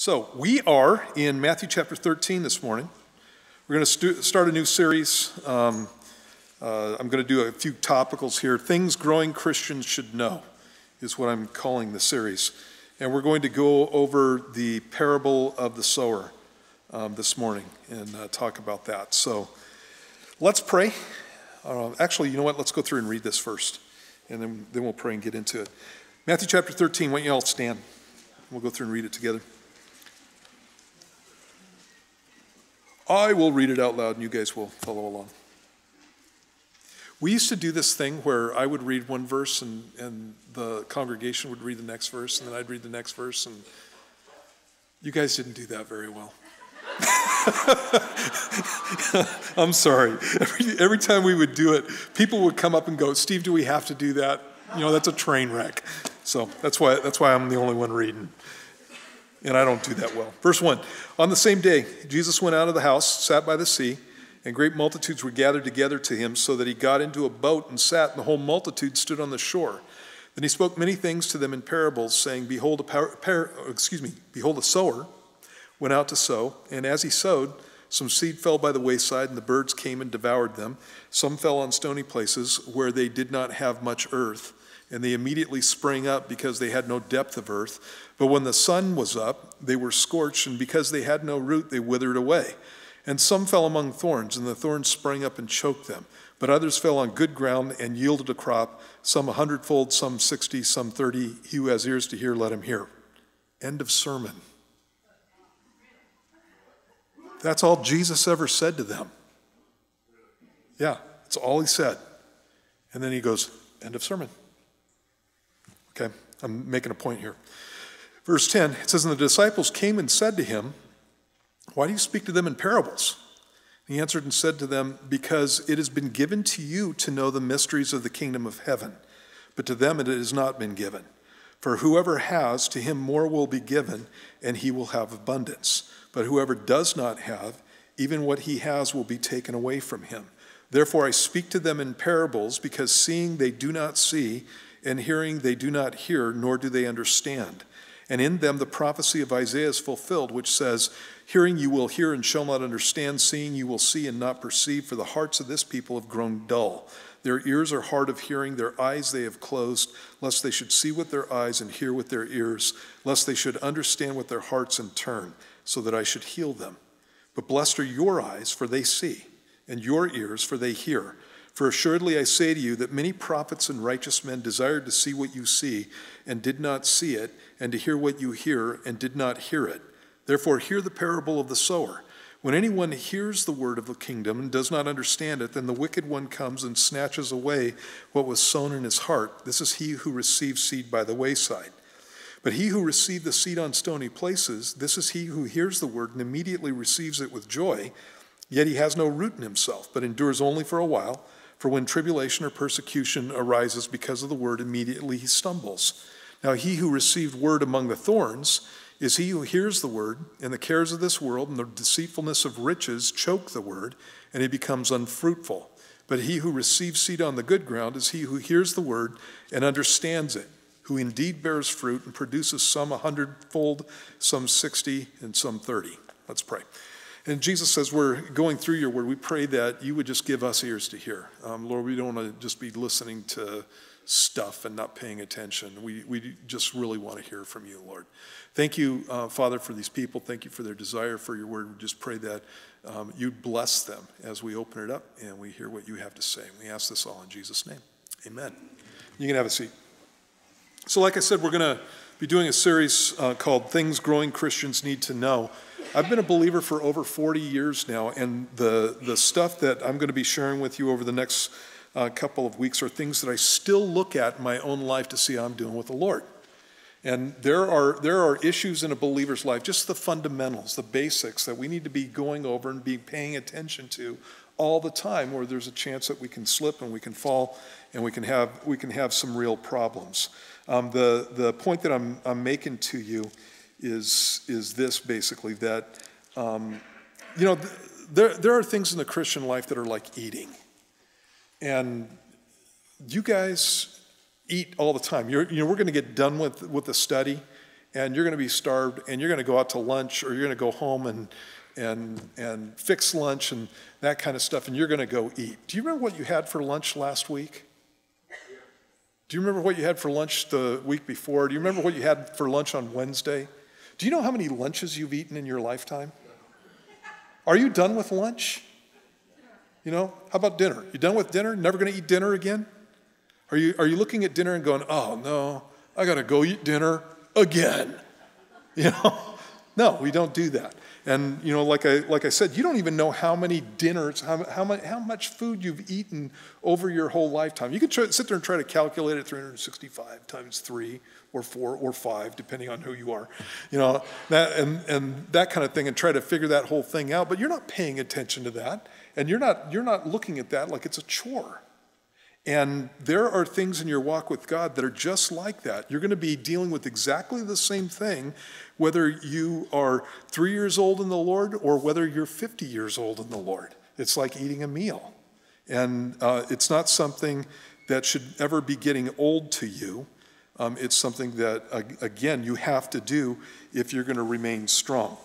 So, we are in Matthew chapter 13 this morning. We're going to start a new series. Um, uh, I'm going to do a few topicals here. Things growing Christians should know is what I'm calling the series. And we're going to go over the parable of the sower um, this morning and uh, talk about that. So, let's pray. Uh, actually, you know what? Let's go through and read this first, and then, then we'll pray and get into it. Matthew chapter 13, why don't you all stand? We'll go through and read it together. I will read it out loud and you guys will follow along. We used to do this thing where I would read one verse and, and the congregation would read the next verse, and then I'd read the next verse, and you guys didn't do that very well. I'm sorry. Every, every time we would do it, people would come up and go, Steve, do we have to do that? You know, that's a train wreck. So that's why, that's why I'm the only one reading and I don't do that well. Verse 1 On the same day, Jesus went out of the house, sat by the sea, and great multitudes were gathered together to him, so that he got into a boat and sat, and the whole multitude stood on the shore. Then he spoke many things to them in parables, saying, Behold, a par- par- excuse me, behold, a sower went out to sow, and as he sowed, some seed fell by the wayside, and the birds came and devoured them. Some fell on stony places where they did not have much earth, and they immediately sprang up because they had no depth of earth. But when the sun was up, they were scorched, and because they had no root, they withered away. And some fell among thorns, and the thorns sprang up and choked them. But others fell on good ground and yielded a crop, some a hundredfold, some sixty, some thirty. He who has ears to hear, let him hear. End of sermon. That's all Jesus ever said to them. Yeah, that's all he said. And then he goes, End of sermon. Okay, I'm making a point here. Verse 10, it says, And the disciples came and said to him, Why do you speak to them in parables? He answered and said to them, Because it has been given to you to know the mysteries of the kingdom of heaven, but to them it has not been given. For whoever has, to him more will be given, and he will have abundance. But whoever does not have, even what he has will be taken away from him. Therefore I speak to them in parables, because seeing they do not see, and hearing they do not hear, nor do they understand. And in them the prophecy of Isaiah is fulfilled, which says, Hearing you will hear and shall not understand, seeing you will see and not perceive, for the hearts of this people have grown dull. Their ears are hard of hearing, their eyes they have closed, lest they should see with their eyes and hear with their ears, lest they should understand with their hearts and turn, so that I should heal them. But blessed are your eyes, for they see, and your ears, for they hear. For assuredly I say to you that many prophets and righteous men desired to see what you see and did not see it, and to hear what you hear and did not hear it. Therefore, hear the parable of the sower. When anyone hears the word of the kingdom and does not understand it, then the wicked one comes and snatches away what was sown in his heart. This is he who receives seed by the wayside. But he who received the seed on stony places, this is he who hears the word and immediately receives it with joy, yet he has no root in himself, but endures only for a while. For when tribulation or persecution arises because of the word, immediately he stumbles. Now, he who received word among the thorns is he who hears the word, and the cares of this world and the deceitfulness of riches choke the word, and he becomes unfruitful. But he who receives seed on the good ground is he who hears the word and understands it, who indeed bears fruit and produces some a hundredfold, some sixty, and some thirty. Let's pray. And Jesus says, We're going through your word. We pray that you would just give us ears to hear. Um, Lord, we don't want to just be listening to stuff and not paying attention. We, we just really want to hear from you, Lord. Thank you, uh, Father, for these people. Thank you for their desire for your word. We just pray that um, you bless them as we open it up and we hear what you have to say. We ask this all in Jesus' name. Amen. You can have a seat. So, like I said, we're going to be doing a series uh, called Things Growing Christians Need to Know. I've been a believer for over 40 years now, and the, the stuff that I'm going to be sharing with you over the next uh, couple of weeks are things that I still look at in my own life to see how I'm doing with the Lord. And there are, there are issues in a believer's life, just the fundamentals, the basics that we need to be going over and be paying attention to all the time, where there's a chance that we can slip and we can fall and we can have, we can have some real problems. Um, the, the point that I'm, I'm making to you is, is this basically that, um, you know, th- there, there are things in the Christian life that are like eating. And you guys eat all the time. You're, you know, we're going to get done with, with the study, and you're going to be starved and you're going to go out to lunch or you're going to go home and, and, and fix lunch and that kind of stuff and you're going to go eat. Do you remember what you had for lunch last week? Do you remember what you had for lunch the week before? Do you remember what you had for lunch on Wednesday? Do you know how many lunches you've eaten in your lifetime? Are you done with lunch? You know, how about dinner? You done with dinner? Never going to eat dinner again? Are you, are you looking at dinner and going, oh no, I got to go eat dinner again? You know? No, we don't do that. And you know, like I like I said, you don't even know how many dinners, how, how, much, how much food you've eaten over your whole lifetime. You can try, sit there and try to calculate it 365 times three or four or five, depending on who you are. You know, that and, and that kind of thing, and try to figure that whole thing out. But you're not paying attention to that, and you're not you're not looking at that like it's a chore. And there are things in your walk with God that are just like that. You're going to be dealing with exactly the same thing, whether you are three years old in the Lord or whether you're 50 years old in the Lord. It's like eating a meal. And uh, it's not something that should ever be getting old to you. Um, it's something that, again, you have to do if you're going to remain strong.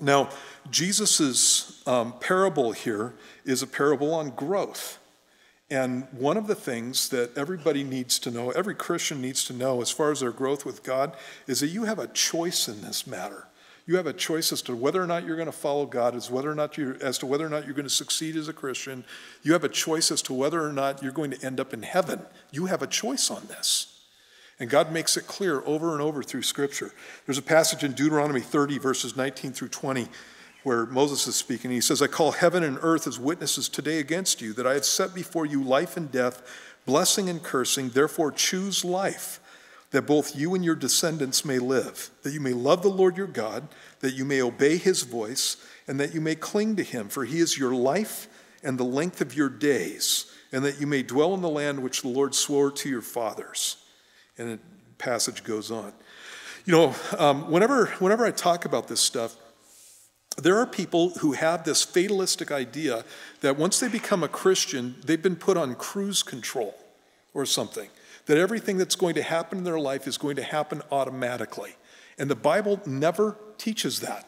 Now, Jesus' um, parable here is a parable on growth. And one of the things that everybody needs to know, every Christian needs to know as far as their growth with God, is that you have a choice in this matter. You have a choice as to whether or not you're going to follow God, as whether or not you as to whether or not you're going to succeed as a Christian. You have a choice as to whether or not you're going to end up in heaven. You have a choice on this. And God makes it clear over and over through Scripture. There's a passage in Deuteronomy 30, verses 19 through 20, where Moses is speaking. He says, I call heaven and earth as witnesses today against you that I have set before you life and death, blessing and cursing. Therefore, choose life, that both you and your descendants may live, that you may love the Lord your God, that you may obey his voice, and that you may cling to him, for he is your life and the length of your days, and that you may dwell in the land which the Lord swore to your fathers. And the passage goes on. You know, um, whenever, whenever I talk about this stuff, there are people who have this fatalistic idea that once they become a Christian, they've been put on cruise control or something, that everything that's going to happen in their life is going to happen automatically. And the Bible never teaches that,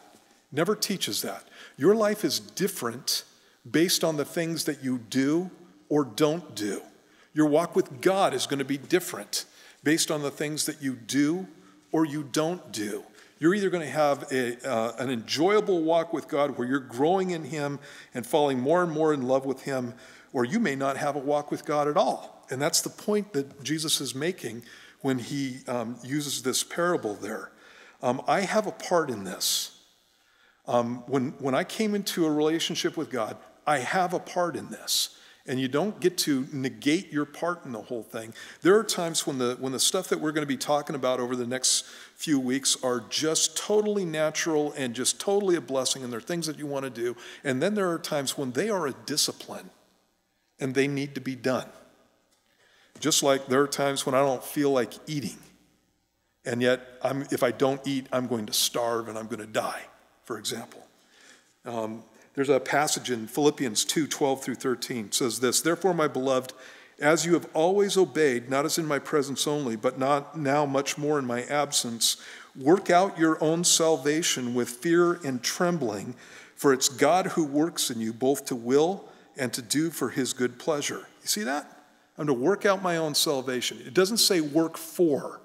never teaches that. Your life is different based on the things that you do or don't do. Your walk with God is going to be different based on the things that you do or you don't do. You're either going to have a, uh, an enjoyable walk with God where you're growing in Him and falling more and more in love with Him, or you may not have a walk with God at all. And that's the point that Jesus is making when he um, uses this parable there. Um, I have a part in this. Um, when, when I came into a relationship with God, I have a part in this and you don't get to negate your part in the whole thing. There are times when the when the stuff that we're going to be talking about over the next few weeks are just totally natural and just totally a blessing and they're things that you want to do. And then there are times when they are a discipline and they need to be done. Just like there are times when I don't feel like eating. And yet, I'm, if I don't eat, I'm going to starve and I'm going to die, for example. Um, there's a passage in Philippians 2 12 through 13 says this Therefore, my beloved, as you have always obeyed, not as in my presence only, but not now much more in my absence, work out your own salvation with fear and trembling, for it's God who works in you both to will and to do for his good pleasure. You see that? I'm to work out my own salvation. It doesn't say work for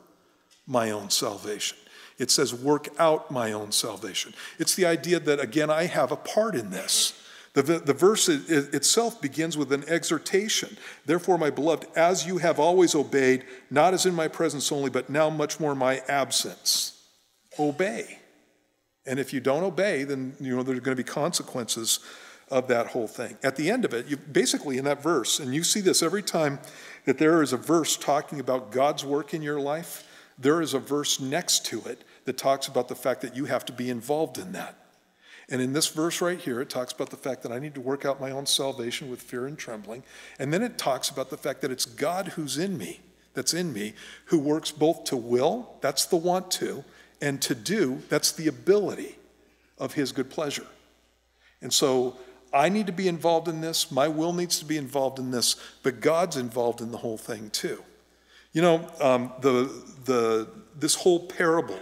my own salvation. It says, work out my own salvation. It's the idea that, again, I have a part in this. The, the verse itself begins with an exhortation. Therefore, my beloved, as you have always obeyed, not as in my presence only, but now much more my absence, obey. And if you don't obey, then you know there's going to be consequences of that whole thing. At the end of it, you basically in that verse, and you see this every time that there is a verse talking about God's work in your life, there is a verse next to it that talks about the fact that you have to be involved in that. And in this verse right here, it talks about the fact that I need to work out my own salvation with fear and trembling. And then it talks about the fact that it's God who's in me, that's in me, who works both to will, that's the want to, and to do, that's the ability of his good pleasure. And so I need to be involved in this, my will needs to be involved in this, but God's involved in the whole thing too. You know, um, the, the, this whole parable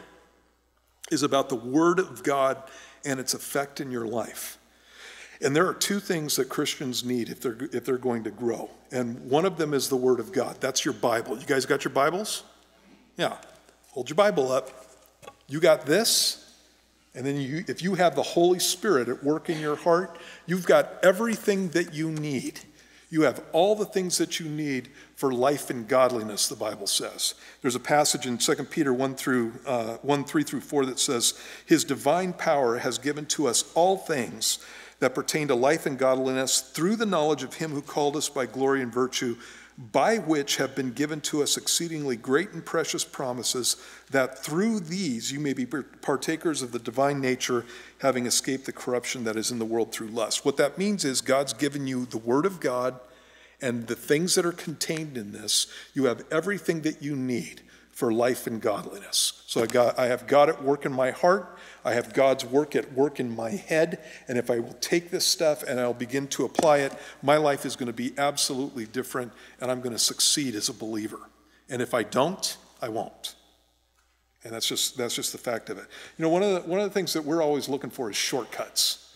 is about the Word of God and its effect in your life. And there are two things that Christians need if they're, if they're going to grow. And one of them is the Word of God. That's your Bible. You guys got your Bibles? Yeah. Hold your Bible up. You got this. And then you, if you have the Holy Spirit at work in your heart, you've got everything that you need. You have all the things that you need for life and godliness, the Bible says. There's a passage in 2 Peter 1 through uh, 1, 3 through 4 that says, His divine power has given to us all things that pertain to life and godliness through the knowledge of him who called us by glory and virtue, by which have been given to us exceedingly great and precious promises, that through these you may be partakers of the divine nature, having escaped the corruption that is in the world through lust. What that means is God's given you the Word of God and the things that are contained in this. You have everything that you need for life and godliness. So I, got, I have God at work in my heart. I have God's work at work in my head. And if I will take this stuff and I'll begin to apply it, my life is going to be absolutely different and I'm going to succeed as a believer. And if I don't, I won't. And that's just, that's just the fact of it. You know, one of, the, one of the things that we're always looking for is shortcuts.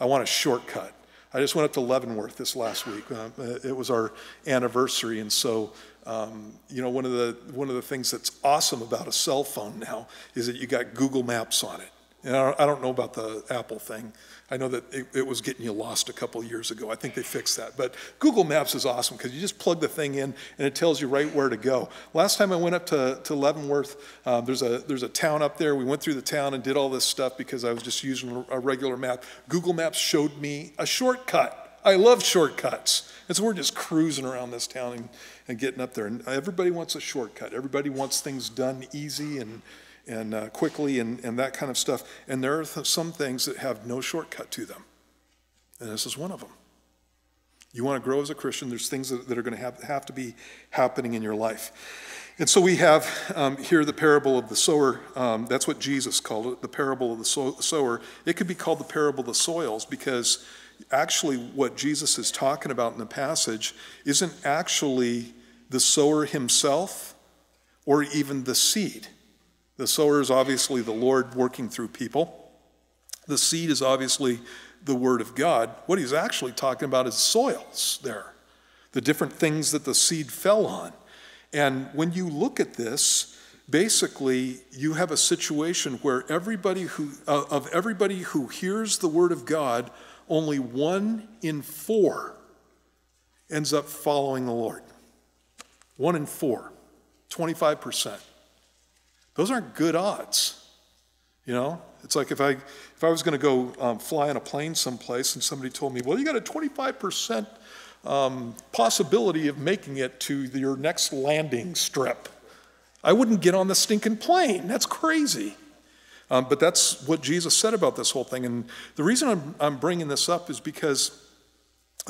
I want a shortcut. I just went up to Leavenworth this last week. Uh, it was our anniversary, and so um, you know one of the one of the things that's awesome about a cell phone now is that you got Google Maps on it. And I don't, know about the Apple thing. I know that it, it was getting you lost a couple years ago. I think they fixed that. But Google Maps is awesome because you just plug the thing in and it tells you right where to go. Last time I went up to, to Leavenworth, um, there's, a, there's a town up there. We went through the town and did all this stuff because I was just using a regular map. Google Maps showed me a shortcut. I love shortcuts. And so we're just cruising around this town and, and getting up there. And everybody wants a shortcut. Everybody wants things done easy and and uh, quickly and, and that kind of stuff. And there are th- some things that have no shortcut to them. And this is one of them. You want to grow as a Christian, there's things that, that are going to have, have to be happening in your life. And so we have um, here the parable of the sower. Um, that's what Jesus called it, the parable of the sower. It could be called the parable of the soils because actually what Jesus is talking about in the passage isn't actually the sower himself or even the seed. The sower is obviously the Lord working through people. The seed is obviously the Word of God. What he's actually talking about is soils there, the different things that the seed fell on. And when you look at this, basically you have a situation where everybody who uh, of everybody who hears the word of God, only one in four ends up following the Lord. One in four, 25%. Those aren't good odds. You know, it's like if I if I was going to go um, fly on a plane someplace and somebody told me, well, you got a 25 percent um, possibility of making it to the, your next landing strip, I wouldn't get on the stinking plane. That's crazy. Um, but that's what Jesus said about this whole thing. And the reason I'm, I'm bringing this up is because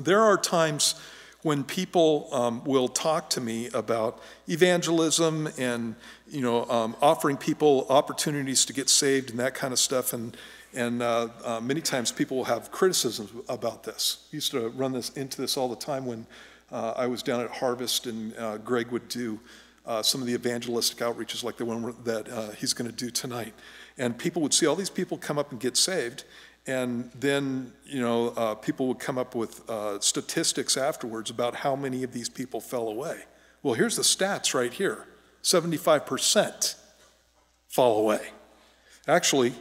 there are times when people um, will talk to me about evangelism and you know um, offering people opportunities to get saved and that kind of stuff and and uh, uh, many times people will have criticisms about this. I used to run this into this all the time when uh, i was down at harvest and uh, greg would do uh, some of the evangelistic outreaches like the one that uh, he's going to do tonight. And people would see all these people come up and get saved and then, you know, uh, people would come up with uh, statistics afterwards about how many of these people fell away. Well, here's the stats right here 75% fall away. Actually,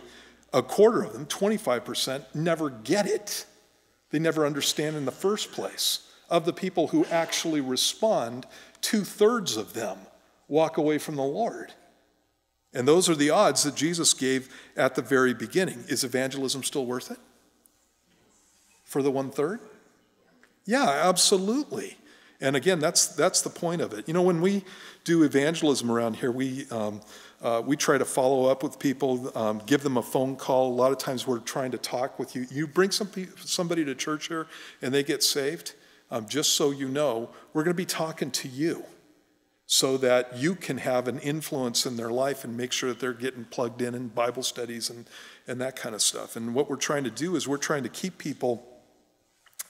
a quarter of them, 25%, never get it. They never understand in the first place. Of the people who actually respond, two thirds of them walk away from the Lord. And those are the odds that Jesus gave at the very beginning. Is evangelism still worth it? For the one third? Yeah, absolutely. And again, that's, that's the point of it. You know, when we do evangelism around here, we, um, uh, we try to follow up with people, um, give them a phone call. A lot of times we're trying to talk with you. You bring some, somebody to church here and they get saved, um, just so you know, we're going to be talking to you so that you can have an influence in their life and make sure that they're getting plugged in in Bible studies and, and that kind of stuff. And what we're trying to do is we're trying to keep people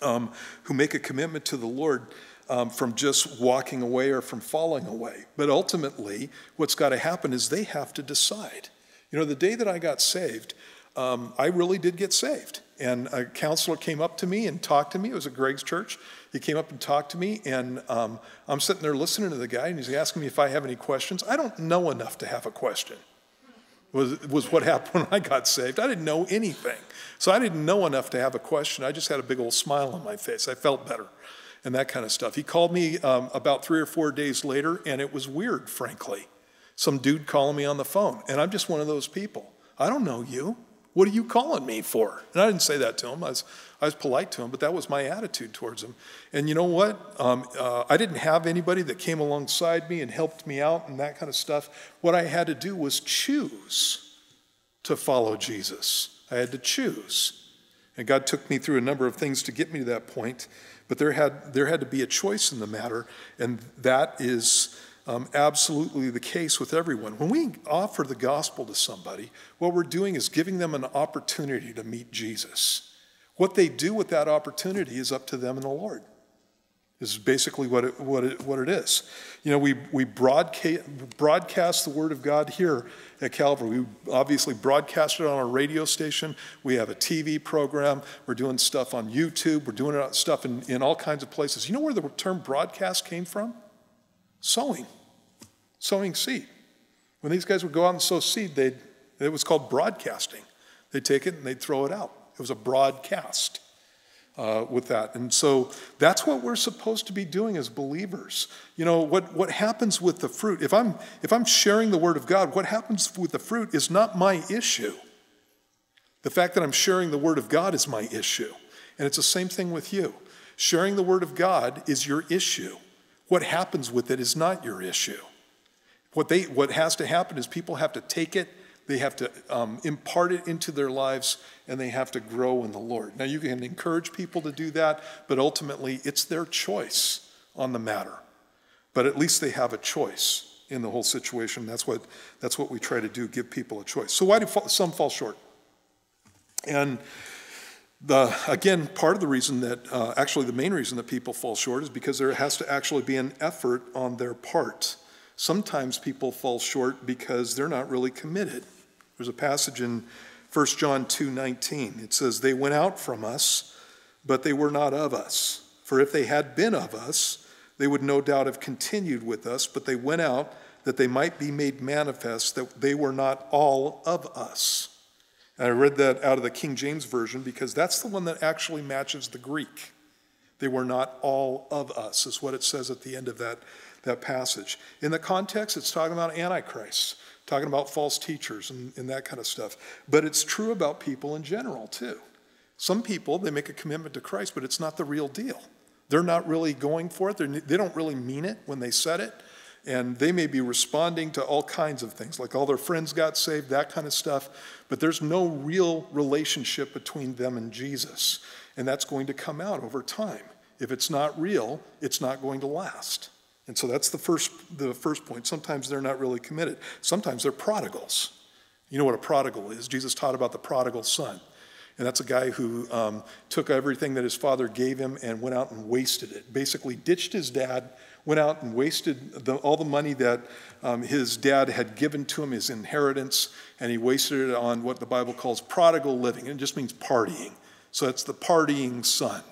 um, who make a commitment to the Lord um, from just walking away or from falling away. But ultimately, what's got to happen is they have to decide. You know, the day that I got saved, um, I really did get saved. And a counselor came up to me and talked to me. It was at Greg's church. He came up and talked to me, and um, I'm sitting there listening to the guy, and he's asking me if I have any questions. I don't know enough to have a question. Was, was what happened when I got saved. I didn't know anything. So I didn't know enough to have a question. I just had a big old smile on my face. I felt better and that kind of stuff. He called me um, about three or four days later, and it was weird, frankly. Some dude calling me on the phone, and I'm just one of those people. I don't know you. What are you calling me for? And I didn't say that to him. I was, I was polite to him, but that was my attitude towards him. And you know what? Um, uh, I didn't have anybody that came alongside me and helped me out and that kind of stuff. What I had to do was choose to follow Jesus. I had to choose. And God took me through a number of things to get me to that point, but there had, there had to be a choice in the matter, and that is um, absolutely the case with everyone. When we offer the gospel to somebody, what we're doing is giving them an opportunity to meet Jesus. What they do with that opportunity is up to them and the Lord. This is basically what it, what it, what it is. You know, we, we broadcast, broadcast the Word of God here at Calvary. We obviously broadcast it on our radio station. We have a TV program. We're doing stuff on YouTube. We're doing stuff in, in all kinds of places. You know where the term broadcast came from? Sowing, sowing seed. When these guys would go out and sow seed, they'd, it was called broadcasting. They'd take it and they'd throw it out. It was a broadcast uh, with that. And so that's what we're supposed to be doing as believers. You know, what, what happens with the fruit, if I'm, if I'm sharing the Word of God, what happens with the fruit is not my issue. The fact that I'm sharing the Word of God is my issue. And it's the same thing with you. Sharing the Word of God is your issue. What happens with it is not your issue. What, they, what has to happen is people have to take it, they have to um, impart it into their lives, and they have to grow in the Lord. Now, you can encourage people to do that, but ultimately it's their choice on the matter. But at least they have a choice in the whole situation. That's what, that's what we try to do, give people a choice. So, why do some fall short? And the, again, part of the reason that, uh, actually, the main reason that people fall short is because there has to actually be an effort on their part. Sometimes people fall short because they're not really committed. There's a passage in 1 John 2:19. It says, "They went out from us, but they were not of us. For if they had been of us, they would no doubt have continued with us, but they went out that they might be made manifest that they were not all of us." And I read that out of the King James Version because that's the one that actually matches the Greek. They were not all of us, is what it says at the end of that, that passage. In the context, it's talking about Antichrist, talking about false teachers and, and that kind of stuff. But it's true about people in general, too. Some people, they make a commitment to Christ, but it's not the real deal. They're not really going for it, They're, they do not really mean it when they said it and they may be responding to all kinds of things, like all their friends got saved, that kind of stuff, but there's no real relationship between them and Jesus. And that's going to come out over time. If it's not real, it's not going to last. And so that's the first, the first point. Sometimes they're not really committed, sometimes they're prodigals. You know what a prodigal is? Jesus taught about the prodigal son. And that's a guy who um, took everything that his father gave him and went out and wasted it. Basically, ditched his dad, went out and wasted the, all the money that um, his dad had given to him, his inheritance, and he wasted it on what the Bible calls prodigal living. It just means partying. So it's the partying son,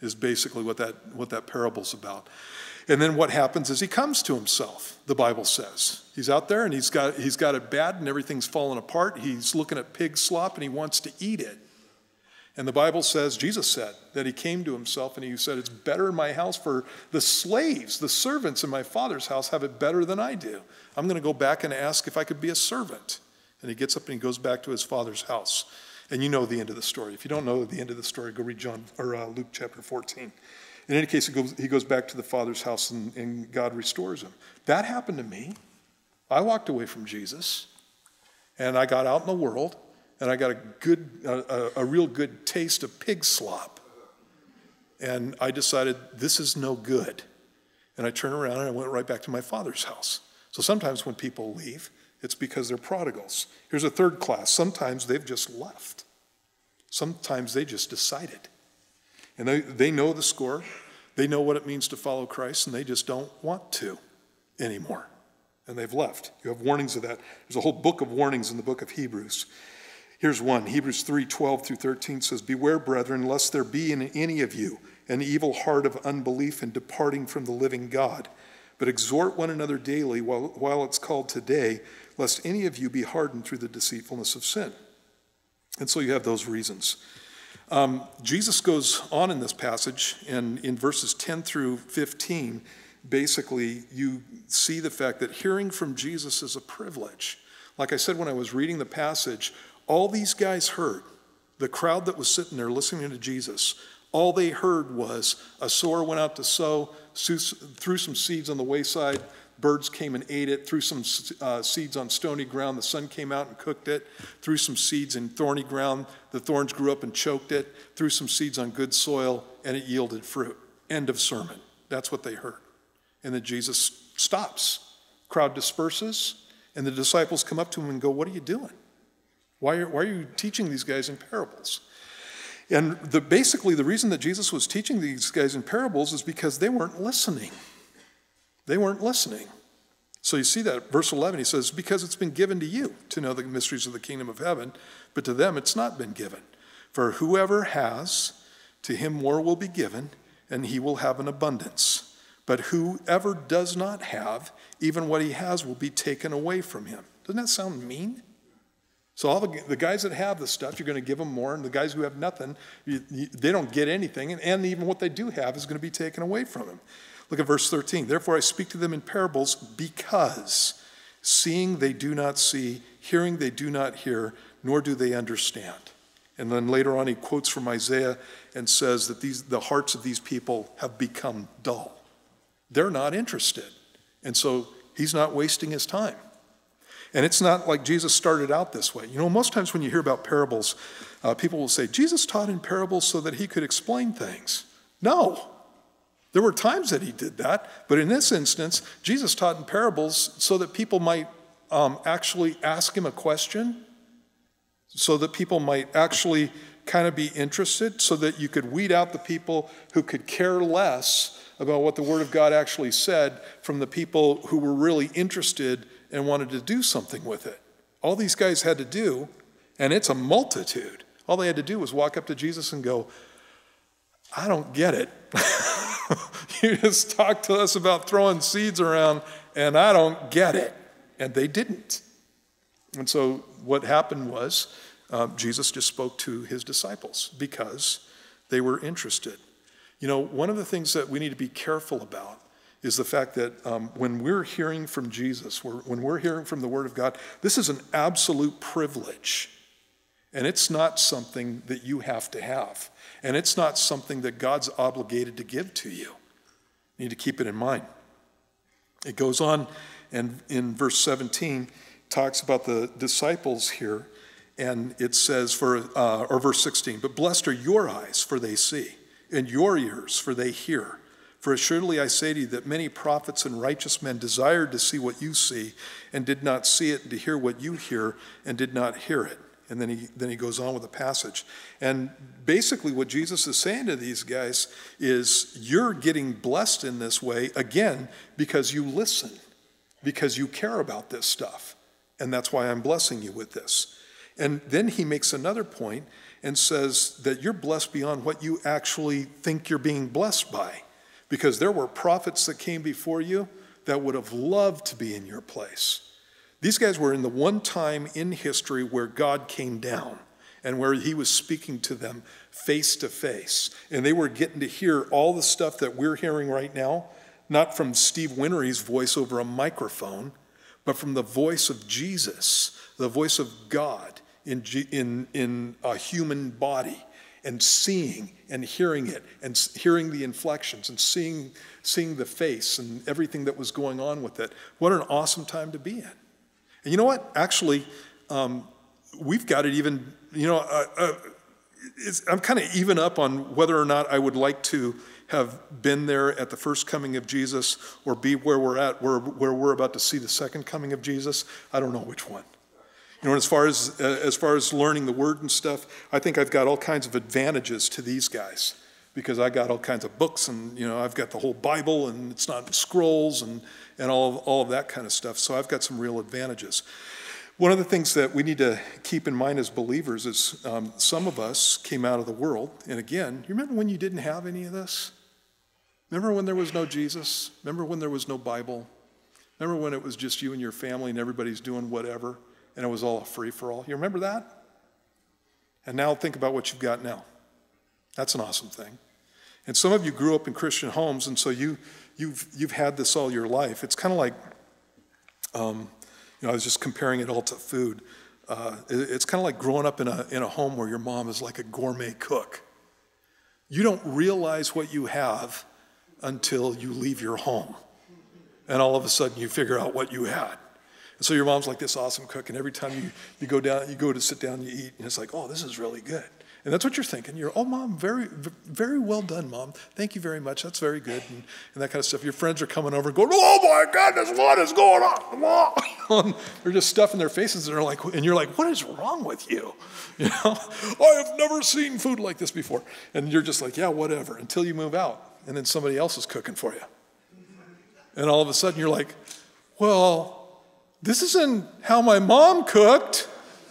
is basically what that, what that parable's about. And then what happens is he comes to himself, the Bible says. He's out there and he's got, he's got it bad and everything's falling apart. He's looking at pig slop and he wants to eat it. And the Bible says, Jesus said, that he came to himself and he said, It's better in my house for the slaves, the servants in my father's house have it better than I do. I'm going to go back and ask if I could be a servant. And he gets up and he goes back to his father's house. And you know the end of the story. If you don't know the end of the story, go read John or uh, Luke chapter 14. In any case, he goes, he goes back to the father's house and, and God restores him. That happened to me. I walked away from Jesus and I got out in the world and I got a good, a, a, real good taste of pig slop. And I decided this is no good. And I turned around and I went right back to my father's house. So sometimes when people leave, it's because they're prodigals. Here's a third class. Sometimes they've just left. Sometimes they just decided. And they, they know the score. They know what it means to follow Christ, and they just don't want to anymore. and they've left. You have warnings of that. There's a whole book of warnings in the book of Hebrews. Here's one Hebrews 3 12 through 13 says, Beware, brethren, lest there be in any of you an evil heart of unbelief in departing from the living God. But exhort one another daily while, while it's called today, lest any of you be hardened through the deceitfulness of sin. And so you have those reasons. Um, Jesus goes on in this passage, and in verses 10 through 15, basically you see the fact that hearing from Jesus is a privilege. Like I said when I was reading the passage, all these guys heard, the crowd that was sitting there listening to Jesus, all they heard was a sower went out to sow, threw some seeds on the wayside, birds came and ate it, threw some uh, seeds on stony ground, the sun came out and cooked it, threw some seeds in thorny ground, the thorns grew up and choked it, threw some seeds on good soil, and it yielded fruit. End of sermon. That's what they heard. And then Jesus stops. Crowd disperses, and the disciples come up to him and go, What are you doing? Why are, why are you teaching these guys in parables? And the, basically, the reason that Jesus was teaching these guys in parables is because they weren't listening. They weren't listening. So you see that, verse 11, he says, Because it's been given to you to know the mysteries of the kingdom of heaven, but to them it's not been given. For whoever has, to him more will be given, and he will have an abundance. But whoever does not have, even what he has will be taken away from him. Doesn't that sound mean? So all the, the guys that have the stuff, you're going to give them more, and the guys who have nothing, you, you, they don't get anything, and, and even what they do have is going to be taken away from them. Look at verse 13. Therefore I speak to them in parables because seeing they do not see, hearing they do not hear, nor do they understand. And then later on he quotes from Isaiah and says that these, the hearts of these people have become dull. They're not interested. And so he's not wasting his time. And it's not like Jesus started out this way. You know, most times when you hear about parables, uh, people will say, Jesus taught in parables so that he could explain things. No. There were times that he did that, but in this instance, Jesus taught in parables so that people might um, actually ask him a question, so that people might actually kind of be interested, so that you could weed out the people who could care less about what the Word of God actually said from the people who were really interested and wanted to do something with it. All these guys had to do, and it's a multitude, all they had to do was walk up to Jesus and go, I don't get it. you just talked to us about throwing seeds around, and I don't get it. And they didn't. And so what happened was uh, Jesus just spoke to his disciples because they were interested. You know, one of the things that we need to be careful about is the fact that um, when we're hearing from Jesus, we're, when we're hearing from the Word of God, this is an absolute privilege. And it's not something that you have to have. And it's not something that God's obligated to give to you. You need to keep it in mind. It goes on, and in verse 17, talks about the disciples here, and it says, for, uh, or verse 16, but blessed are your eyes, for they see, and your ears, for they hear. For assuredly I say to you that many prophets and righteous men desired to see what you see and did not see it, and to hear what you hear and did not hear it. And then he, then he goes on with the passage. And basically, what Jesus is saying to these guys is, You're getting blessed in this way, again, because you listen, because you care about this stuff. And that's why I'm blessing you with this. And then he makes another point and says that you're blessed beyond what you actually think you're being blessed by because there were prophets that came before you that would have loved to be in your place. These guys were in the one time in history where God came down and where he was speaking to them face to face. And they were getting to hear all the stuff that we're hearing right now, not from Steve Whinery's voice over a microphone, but from the voice of Jesus, the voice of God in, in, in a human body and seeing and hearing it and hearing the inflections and seeing, seeing the face and everything that was going on with it. What an awesome time to be in. And you know what? Actually, um, we've got it even, you know, uh, uh, I'm kind of even up on whether or not I would like to have been there at the first coming of Jesus or be where we're at, where, where we're about to see the second coming of Jesus. I don't know which one. You know, as far as, uh, as far as learning the word and stuff, I think I've got all kinds of advantages to these guys. because I got all kinds of books and, you know, I've got the whole Bible and it's not scrolls and, and all, of, all of that kind of stuff. So I've got some real advantages. One of the things that we need to keep in mind as believers is um, some of us came out of the world. And again, you remember when you didn't have any of this? Remember when there was no Jesus? Remember when there was no Bible? Remember when it was just you and your family and everybody's doing whatever and it was all a free for all? You remember that? And now think about what you've got now. That's an awesome thing. And some of you grew up in Christian homes, and so you, you've, you've had this all your life. It's kind of like, um, you know, I was just comparing it all to food. Uh, it, it's kind of like growing up in a, in a home where your mom is like a gourmet cook. You don't realize what you have until you leave your home. And all of a sudden you figure out what you had. And so your mom's like this awesome cook, and every time you, you go down, you go to sit down, you eat, and it's like, oh, this is really good. And that's what you're thinking. You're, oh, mom, very, very well done, mom. Thank you very much. That's very good. And, and that kind of stuff. Your friends are coming over and going, oh my goodness, what is going on? they're just stuffing their faces and they're like, and you're like, what is wrong with you? You know, I have never seen food like this before. And you're just like, yeah, whatever, until you move out. And then somebody else is cooking for you. And all of a sudden you're like, well, this isn't how my mom cooked.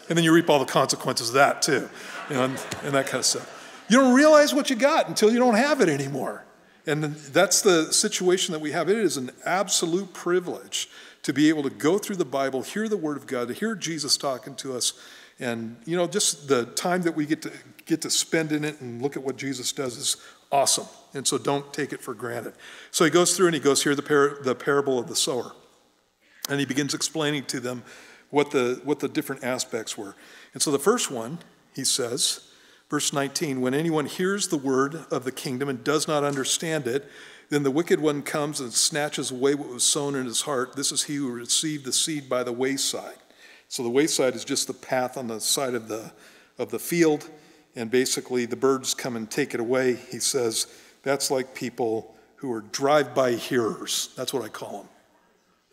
And then you reap all the consequences of that too you know, and, and that kind of stuff. You don't realize what you got until you don't have it anymore. And that's the situation that we have. It is an absolute privilege to be able to go through the Bible, hear the Word of God, to hear Jesus talking to us, and you know, just the time that we get to get to spend in it and look at what Jesus does is awesome. And so don't take it for granted. So he goes through and he goes here the, par- the parable of the sower, and he begins explaining to them what the what the different aspects were. And so the first one he says, verse 19, when anyone hears the word of the kingdom and does not understand it, then the wicked one comes and snatches away what was sown in his heart. This is he who received the seed by the wayside. So the wayside is just the path on the side of the, of the field, and basically the birds come and take it away. He says that's like people who are drive by hearers. That's what I call them.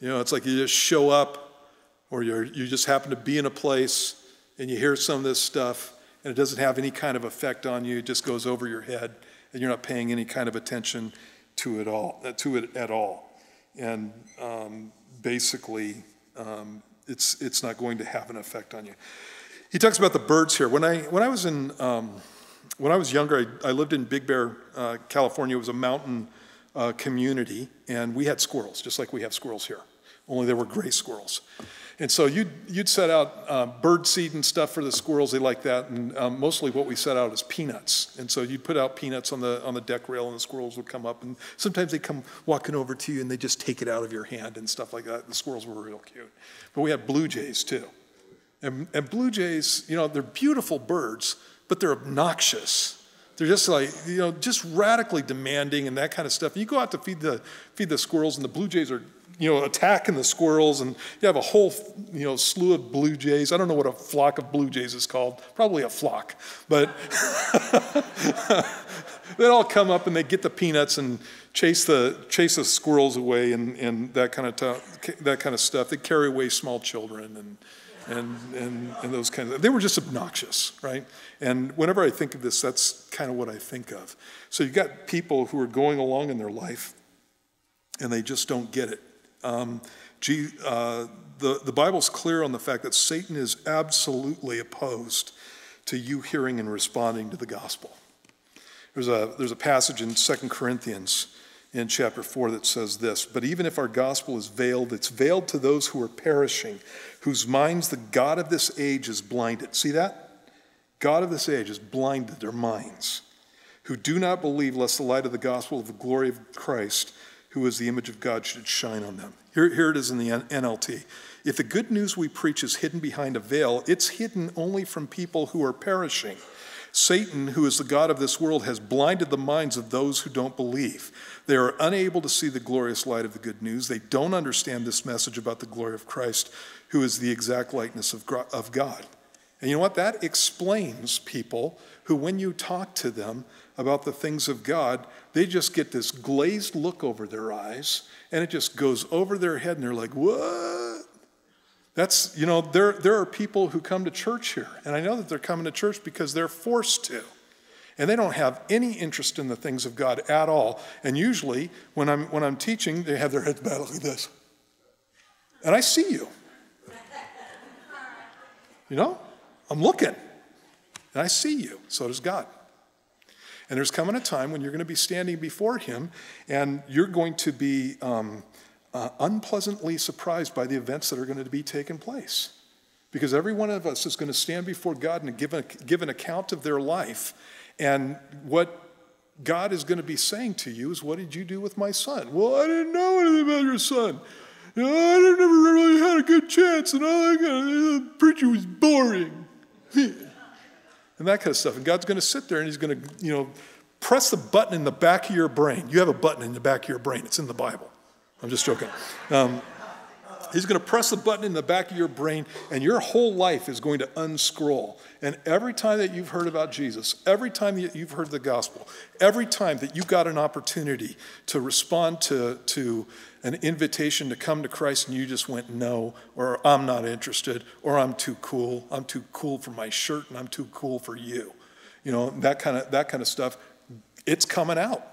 You know, it's like you just show up, or you you just happen to be in a place and you hear some of this stuff and it doesn't have any kind of effect on you, it just goes over your head and you're not paying any kind of attention to it all, uh, to it at all. And um, basically, um, it's, it's not going to have an effect on you. He talks about the birds here. When I, when I was in, um, when I was younger, I, I, lived in Big Bear, uh, California. It was a mountain uh, community, and we had squirrels, just like we have squirrels here, only there were gray squirrels. And so you'd, you'd set out uh, bird seed and stuff for the squirrels, they like that. And um, mostly what we set out is peanuts. And so you'd put out peanuts on the, on the deck rail and the squirrels would come up. And sometimes they come walking over to you and they just take it out of your hand and stuff like that. The squirrels were real cute. But we had blue jays too. And, and blue jays, you know, they're beautiful birds, but they're obnoxious. They're just like, you know, just radically demanding and that kind of stuff. You go out to feed the, feed the squirrels and the blue jays are you know, attacking the squirrels, and you have a whole, you know, slew of blue jays. I don't know what a flock of blue jays is called. Probably a flock, but they all come up and they get the peanuts and chase the chase the squirrels away and, and that kind of t- that kind of stuff. They carry away small children and. And, and, and those kinds of they were just obnoxious right and whenever i think of this that's kind of what i think of so you've got people who are going along in their life and they just don't get it um, G, uh, the, the Bible's clear on the fact that Satan is absolutely opposed to you hearing and responding to the gospel. There's a, there's a passage in 2 Corinthians in chapter 4 that says this But even if our gospel is veiled, it's veiled to those who are perishing, whose minds the God of this age is blinded. See that? God of this age has blinded their minds, who do not believe lest the light of the gospel of the glory of Christ who is the image of God should shine on them. Here, here it is in the NLT. If the good news we preach is hidden behind a veil, it's hidden only from people who are perishing. Satan, who is the God of this world, has blinded the minds of those who don't believe. They are unable to see the glorious light of the good news. They don't understand this message about the glory of Christ, who is the exact likeness of of God. And you know what? That explains people who, when you talk to them about the things of God, they just get this glazed look over their eyes and it just goes over their head and they're like, what? That's, you know, there, there are people who come to church here, and I know that they're coming to church because they're forced to. and they don't have any interest in the things of God at all. And usually, when I'm, when I'm teaching, they have their heads bowed like this. And I see you. You know, I'm looking, and I see you. So does God. And there's coming a time when you're going to be standing before Him, and you're going to be um, uh, unpleasantly surprised by the events that are going to be taking place. Because every one of us is going to stand before God and give, a, give an account of their life. And what God is going to be saying to you is, What did you do with my son? Well, I didn't know anything about your son. You know, I never really had a good chance, and all I got, the preacher was boring. and that kind of stuff. And God's going to sit there and He's going to, you know, press the button in the back of your brain. You have a button in the back of your brain, it's in the Bible. I'm just joking. Um, He's going to press the button in the back of your brain, and your whole life is going to unscroll. And every time that you've heard about Jesus, every time that you've heard the gospel, every time that you got an opportunity to respond to, to an invitation to come to Christ and you just went no, or I'm not interested, or I'm too cool, I'm too cool for my shirt, and I'm too cool for you. You know, that kind of, that kind of stuff, it's coming out.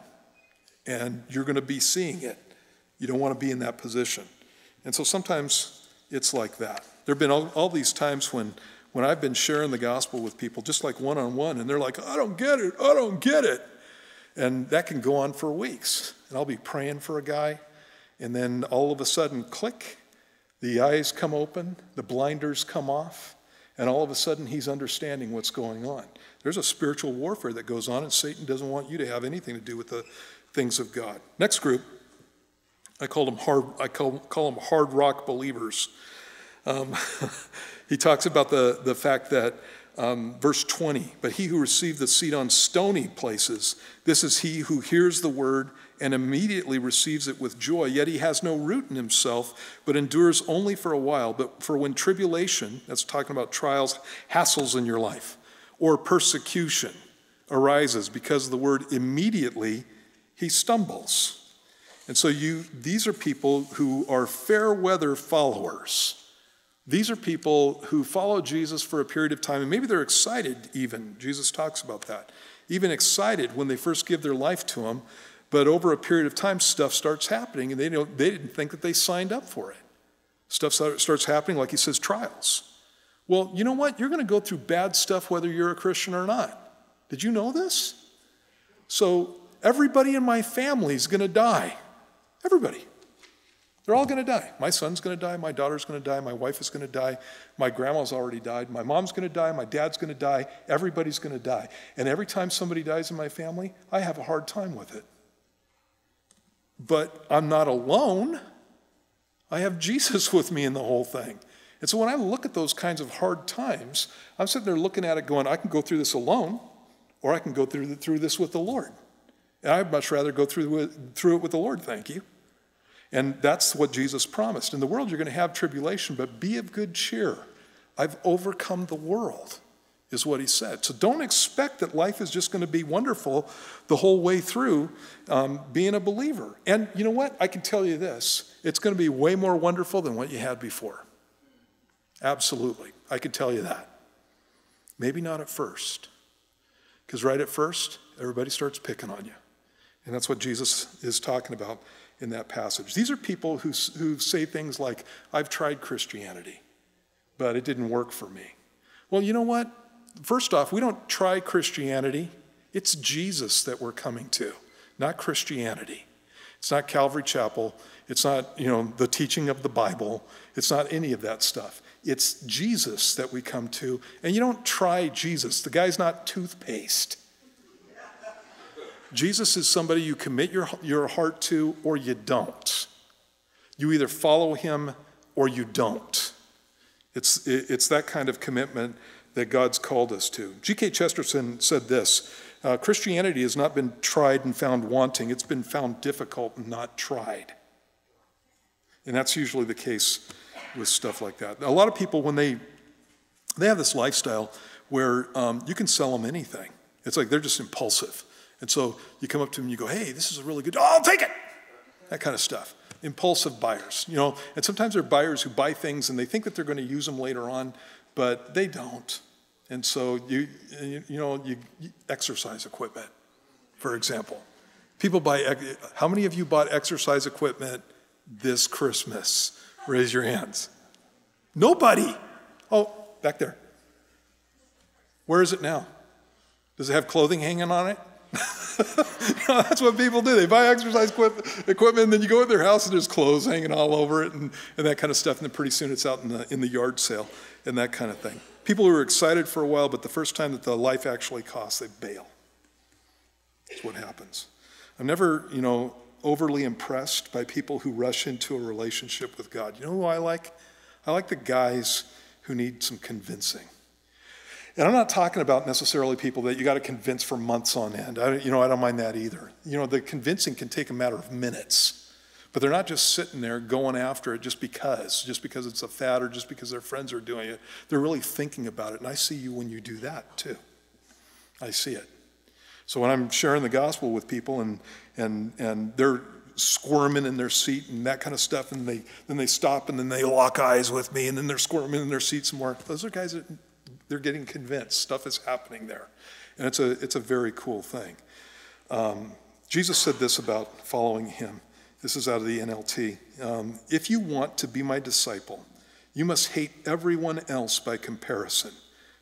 And you're going to be seeing it. You don't want to be in that position. And so sometimes it's like that. There have been all, all these times when, when I've been sharing the gospel with people, just like one on one, and they're like, I don't get it, I don't get it. And that can go on for weeks. And I'll be praying for a guy, and then all of a sudden, click, the eyes come open, the blinders come off, and all of a sudden he's understanding what's going on. There's a spiritual warfare that goes on, and Satan doesn't want you to have anything to do with the things of God. Next group I call them hard, I call, call them hard rock believers. Um, he talks about the, the fact that, um, verse 20, but he who received the seed on stony places, this is he who hears the word and immediately receives it with joy, yet he has no root in himself, but endures only for a while. But for when tribulation, that's talking about trials, hassles in your life, or persecution arises because of the word immediately, he stumbles. And so you, these are people who are fair weather followers. These are people who follow Jesus for a period of time, and maybe they're excited even. Jesus talks about that. Even excited when they first give their life to him, but over a period of time, stuff starts happening, and they, don't, they didn't think that they signed up for it. Stuff starts happening, like he says, trials. Well, you know what? You're going to go through bad stuff whether you're a Christian or not. Did you know this? So, everybody in my family is going to die. Everybody. They're all going to die. My son's going to die. My daughter's going to die. My wife is going to die. My grandma's already died. My mom's going to die. My dad's going to die. Everybody's going to die. And every time somebody dies in my family, I have a hard time with it. But I'm not alone. I have Jesus with me in the whole thing. And so when I look at those kinds of hard times, I'm sitting there looking at it going, I can go through this alone, or I can go through, through this with the Lord. And I'd much rather go through, through it with the Lord, thank you. And that's what Jesus promised. In the world, you're going to have tribulation, but be of good cheer. I've overcome the world, is what he said. So don't expect that life is just going to be wonderful the whole way through um, being a believer. And you know what? I can tell you this it's going to be way more wonderful than what you had before. Absolutely. I can tell you that. Maybe not at first. Because right at first, everybody starts picking on you. And that's what Jesus is talking about in that passage. These are people who, who say things like, I've tried Christianity, but it didn't work for me. Well, you know what? First off, we don't try Christianity. It's Jesus that we're coming to, not Christianity. It's not Calvary Chapel. It's not, you know, the teaching of the Bible. It's not any of that stuff. It's Jesus that we come to. And you don't try Jesus. The guy's not toothpaste. Jesus is somebody you commit your, your heart to or you don't. You either follow him or you don't. It's, it's that kind of commitment that God's called us to. G.K. Chesterton said this uh, Christianity has not been tried and found wanting, it's been found difficult and not tried. And that's usually the case with stuff like that. A lot of people, when they, they have this lifestyle where um, you can sell them anything, it's like they're just impulsive. And so you come up to them and you go, hey, this is a really good, oh, I'll take it. That kind of stuff. Impulsive buyers, you know, and sometimes they're buyers who buy things and they think that they're going to use them later on, but they don't. And so you, you, you know, you, you exercise equipment, for example. People buy, how many of you bought exercise equipment this Christmas? Raise your hands. Nobody. Oh, back there. Where is it now? Does it have clothing hanging on it? that's what people do. They buy exercise equipment, and then you go in their house and there's clothes hanging all over it and, and that kind of stuff. And then pretty soon it's out in the, in the yard sale and that kind of thing. People who are excited for a while, but the first time that the life actually costs, they bail. That's what happens. I'm never, you know, overly impressed by people who rush into a relationship with God. You know who I like? I like the guys who need some convincing. And I'm not talking about necessarily people that you got to convince for months on end. I, you know, I don't mind that either. You know, the convincing can take a matter of minutes, but they're not just sitting there going after it just because, just because it's a fad or just because their friends are doing it. They're really thinking about it. And I see you when you do that too. I see it. So when I'm sharing the gospel with people and, and, and they're squirming in their seat and that kind of stuff, and they, then they stop and then they lock eyes with me and then they're squirming in their seat some more. Those are guys that they're getting convinced stuff is happening there. And it's a, it's a very cool thing. Um, Jesus said this about following him. This is out of the NLT. Um, if you want to be my disciple, you must hate everyone else by comparison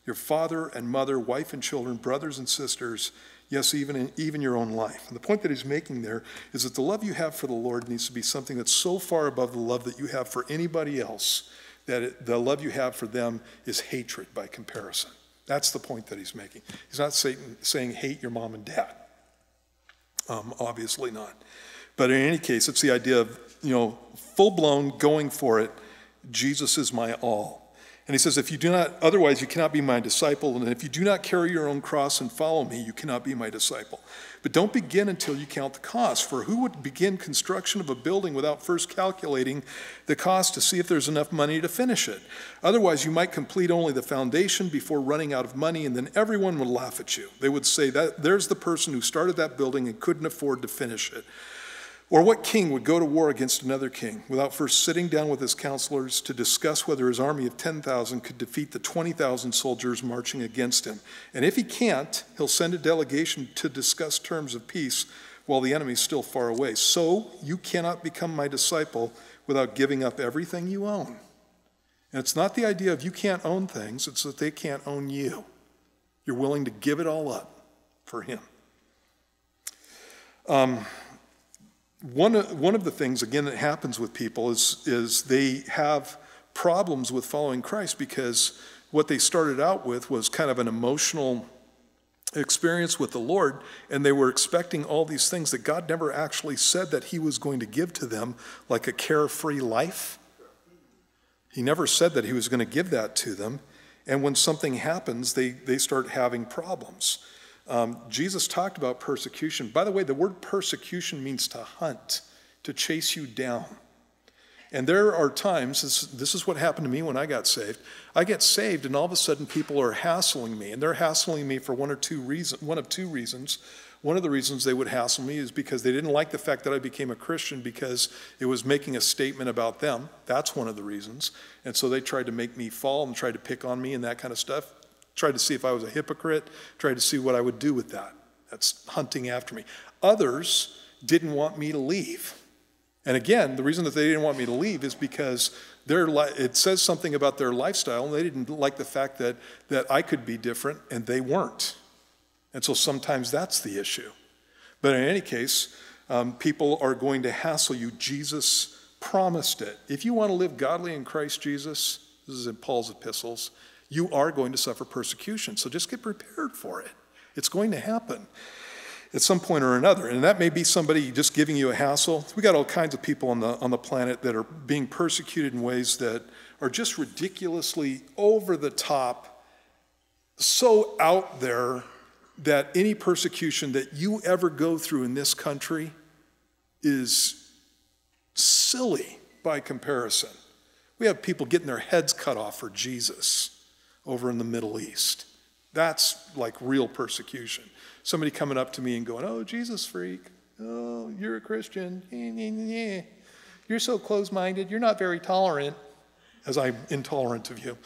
your father and mother, wife and children, brothers and sisters, yes, even, in, even your own life. And the point that he's making there is that the love you have for the Lord needs to be something that's so far above the love that you have for anybody else that it, the love you have for them is hatred by comparison. That's the point that he's making. He's not saying, saying hate your mom and dad. Um, obviously not. But in any case, it's the idea of, you know, full blown going for it. Jesus is my all. And he says, if you do not, otherwise you cannot be my disciple. And if you do not carry your own cross and follow me, you cannot be my disciple. But don't begin until you count the cost. For who would begin construction of a building without first calculating the cost to see if there's enough money to finish it? Otherwise, you might complete only the foundation before running out of money, and then everyone would laugh at you. They would say, that There's the person who started that building and couldn't afford to finish it. Or what king would go to war against another king without first sitting down with his counselors to discuss whether his army of 10,000 could defeat the 20,000 soldiers marching against him? And if he can't, he'll send a delegation to discuss terms of peace while the enemy is still far away. So you cannot become my disciple without giving up everything you own. And it's not the idea of you can't own things, it's that they can't own you. You're willing to give it all up for him. Um, one of, one of the things, again, that happens with people is, is they have problems with following Christ because what they started out with was kind of an emotional experience with the Lord, and they were expecting all these things that God never actually said that He was going to give to them, like a carefree life. He never said that He was going to give that to them. And when something happens, they, they start having problems. Um, Jesus talked about persecution. By the way, the word persecution means to hunt, to chase you down. And there are times, this, this, is what happened to me when I got saved. I get saved, and all of a sudden people are hassling me, and they're hassling me for one or two reasons, one of two reasons. One of the reasons they would hassle me is because they didn't like the fact that I became a Christian because it was making a statement about them. That's one of the reasons. And so they tried to make me fall and tried to pick on me and that kind of stuff tried to see if I was a hypocrite, tried to see what I would do with that. That's hunting after me. Others didn't want me to leave. And again, the reason that they didn't want me to leave is because their li- it says something about their lifestyle, and they didn't like the fact that, that I could be different and they weren't. And so sometimes that's the issue. But in any case, um, people are going to hassle you. Jesus promised it. If you want to live godly in Christ Jesus, this is in Paul's epistles, you are going to suffer persecution. So just get prepared for it. It's going to happen at some point or another. And that may be somebody just giving you a hassle. We got all kinds of people on the, on the planet that are being persecuted in ways that are just ridiculously over the top, so out there that any persecution that you ever go through in this country is silly by comparison. We have people getting their heads cut off for Jesus over in the Middle East. That's like real persecution. Somebody coming up to me and going, Oh, Jesus freak. Oh, you're a Christian. You're so close minded. You're not very tolerant, as I'm intolerant of you.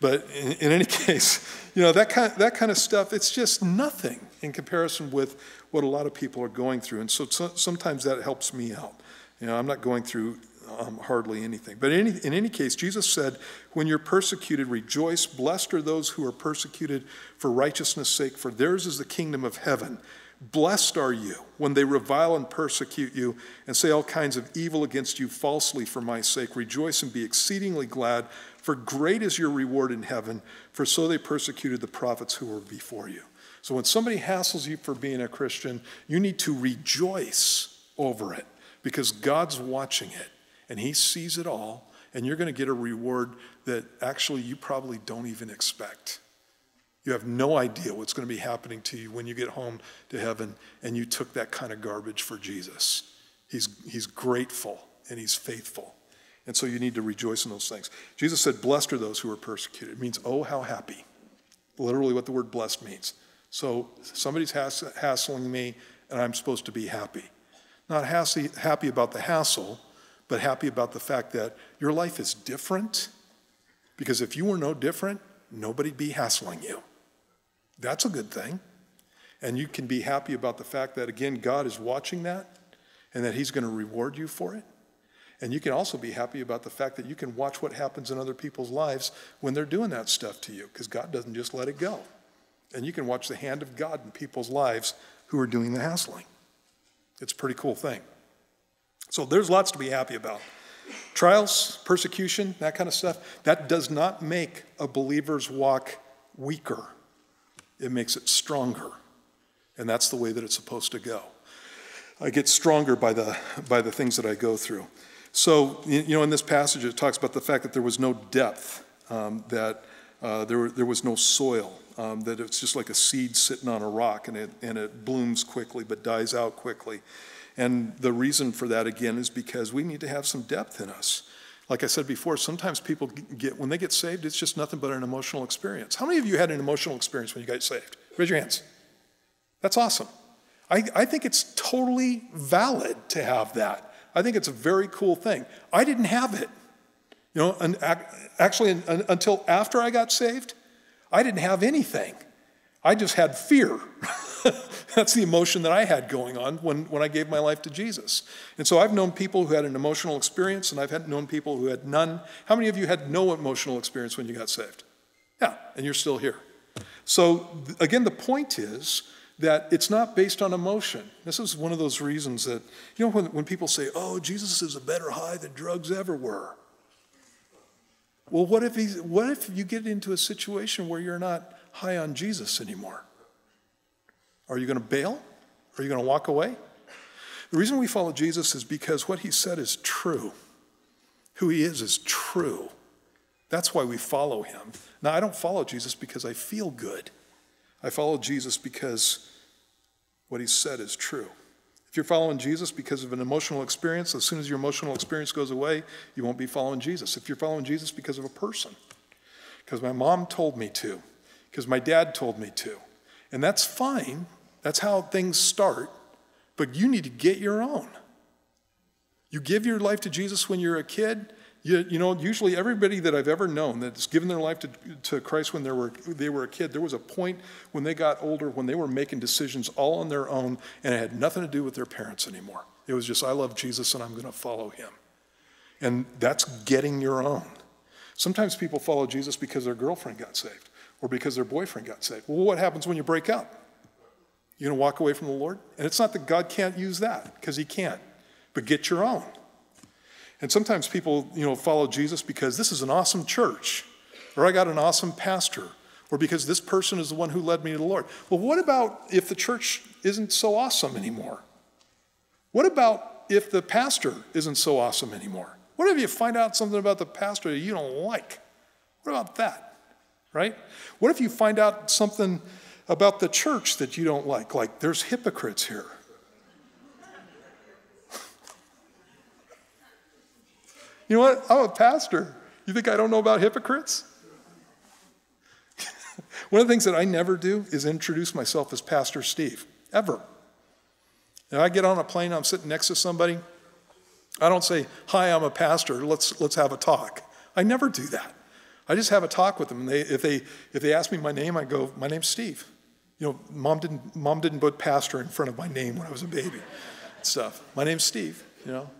But in, in any case, you know, that kind, that kind of stuff, it's just nothing in comparison with what a lot of people are going through. And so, so sometimes that helps me out. You know, I'm not going through um, hardly anything. But in any, in any case, Jesus said, When you're persecuted, rejoice. Blessed are those who are persecuted for righteousness' sake, for theirs is the kingdom of heaven. Blessed are you when they revile and persecute you and say all kinds of evil against you falsely for my sake. Rejoice and be exceedingly glad, for great is your reward in heaven, for so they persecuted the prophets who were before you. So when somebody hassles you for being a Christian, you need to rejoice over it because God's watching it and He sees it all, and you're going to get a reward that actually you probably don't even expect. You have no idea what's going to be happening to you when you get home to heaven and you took that kind of garbage for Jesus. He's, he's grateful and he's faithful. And so you need to rejoice in those things. Jesus said, Blessed are those who are persecuted. It means, oh, how happy. Literally, what the word blessed means. So somebody's hass- hassling me, and I'm supposed to be happy. Not hassy, happy about the hassle, but happy about the fact that your life is different. Because if you were no different, nobody'd be hassling you. That's a good thing. And you can be happy about the fact that, again, God is watching that and that He's going to reward you for it. And you can also be happy about the fact that you can watch what happens in other people's lives when they're doing that stuff to you, because God doesn't just let it go. And you can watch the hand of God in people's lives who are doing the hassling. It's a pretty cool thing. So there's lots to be happy about. Trials, persecution, that kind of stuff, that does not make a believer's walk weaker it makes it stronger. And that's the way that it's supposed to go. I get stronger by the, by the things that I go through. So, you know, in this passage, it talks about the fact that there was no depth, um, that uh, there, there was no soil, um, that it's just like a seed sitting on a rock and it, and it blooms quickly but dies out quickly. And the reason for that, again, is because we need to have some depth in us. Like I said before, sometimes people get, when they get saved, it's just nothing but an emotional experience. How many of you had an emotional experience when you got saved? Raise your hands. That's awesome. I, I think it's totally valid to have that. I think it's a very cool thing. I didn't have it. You know, and actually, until after I got saved, I didn't have anything. I just had fear. That's the emotion that I had going on when, when I gave my life to Jesus. And so I've known people who had an emotional experience, and I've had known people who had none. How many of you had no emotional experience when you got saved? Yeah, and you're still here. So, again, the point is that it's not based on emotion. This is one of those reasons that, you know, when, when people say, oh, Jesus is a better high than drugs ever were. Well, what if, he's, what if you get into a situation where you're not high on Jesus anymore? Are you going to bail? Are you going to walk away? The reason we follow Jesus is because what he said is true. Who he is is true. That's why we follow him. Now, I don't follow Jesus because I feel good. I follow Jesus because what he said is true. If you're following Jesus because of an emotional experience, as soon as your emotional experience goes away, you won't be following Jesus. If you're following Jesus because of a person, because my mom told me to, because my dad told me to, and that's fine, that's how things start, but you need to get your own. You give your life to Jesus when you're a kid. You, you know, usually everybody that I've ever known that's given their life to, to Christ when they were, they were a kid, there was a point when they got older when they were making decisions all on their own and it had nothing to do with their parents anymore. It was just, I love Jesus and I'm going to follow him. And that's getting your own. Sometimes people follow Jesus because their girlfriend got saved or because their boyfriend got saved. Well, what happens when you break up? You're going to walk away from the Lord? And it's not that God can't use that, because He can't, but get your own. And sometimes people, you know, follow Jesus because this is an awesome church, or I got an awesome pastor, or because this person is the one who led me to the Lord. Well, what about if the church isn't so awesome anymore? What about if the pastor isn't so awesome anymore? What if you find out something about the pastor that you don't like? What about that? Right? What if you find out something about the church that you don't like. Like, there's hypocrites here. you know what? I'm a pastor. You think I don't know about hypocrites? One of the things that I never do is introduce myself as Pastor Steve, ever. If I get on a plane, I'm sitting next to somebody, I don't say, Hi, I'm a pastor, let's, let's have a talk. I never do that. I just have a talk with them. And they, if, they, if they ask me my name, I go, My name's Steve. You know, mom didn't, mom didn't put pastor in front of my name when I was a baby. Stuff. My name's Steve, you know.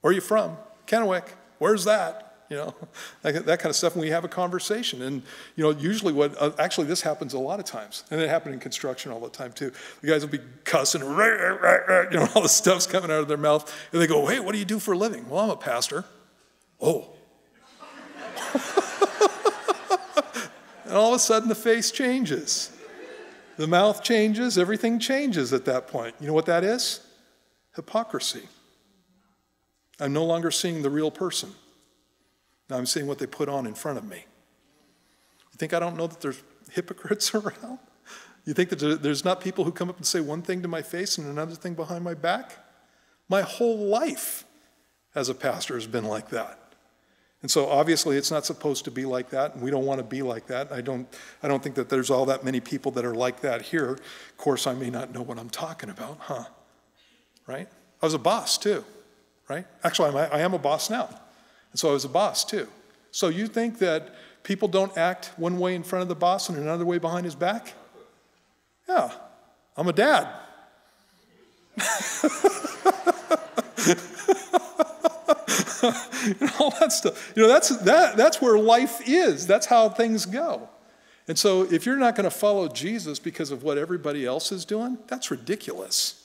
Where are you from? Kennewick. Where's that? You know, that, that kind of stuff. And we have a conversation. And, you know, usually what, uh, actually, this happens a lot of times. And it happened in construction all the time, too. The guys will be cussing, you know, all the stuff's coming out of their mouth. And they go, hey, what do you do for a living? Well, I'm a pastor. Oh. And all of a sudden, the face changes. The mouth changes, everything changes at that point. You know what that is? Hypocrisy. I'm no longer seeing the real person. Now I'm seeing what they put on in front of me. You think I don't know that there's hypocrites around? You think that there's not people who come up and say one thing to my face and another thing behind my back? My whole life as a pastor has been like that. And so obviously it's not supposed to be like that, and we don't want to be like that. I don't, I don't think that there's all that many people that are like that here. Of course, I may not know what I'm talking about, huh? Right? I was a boss too, right? Actually, I'm, I am a boss now. And so I was a boss too. So you think that people don't act one way in front of the boss and another way behind his back? Yeah, I'm a dad. all that stuff. You know, that's, that, that's where life is. That's how things go. And so if you're not going to follow Jesus because of what everybody else is doing, that's ridiculous.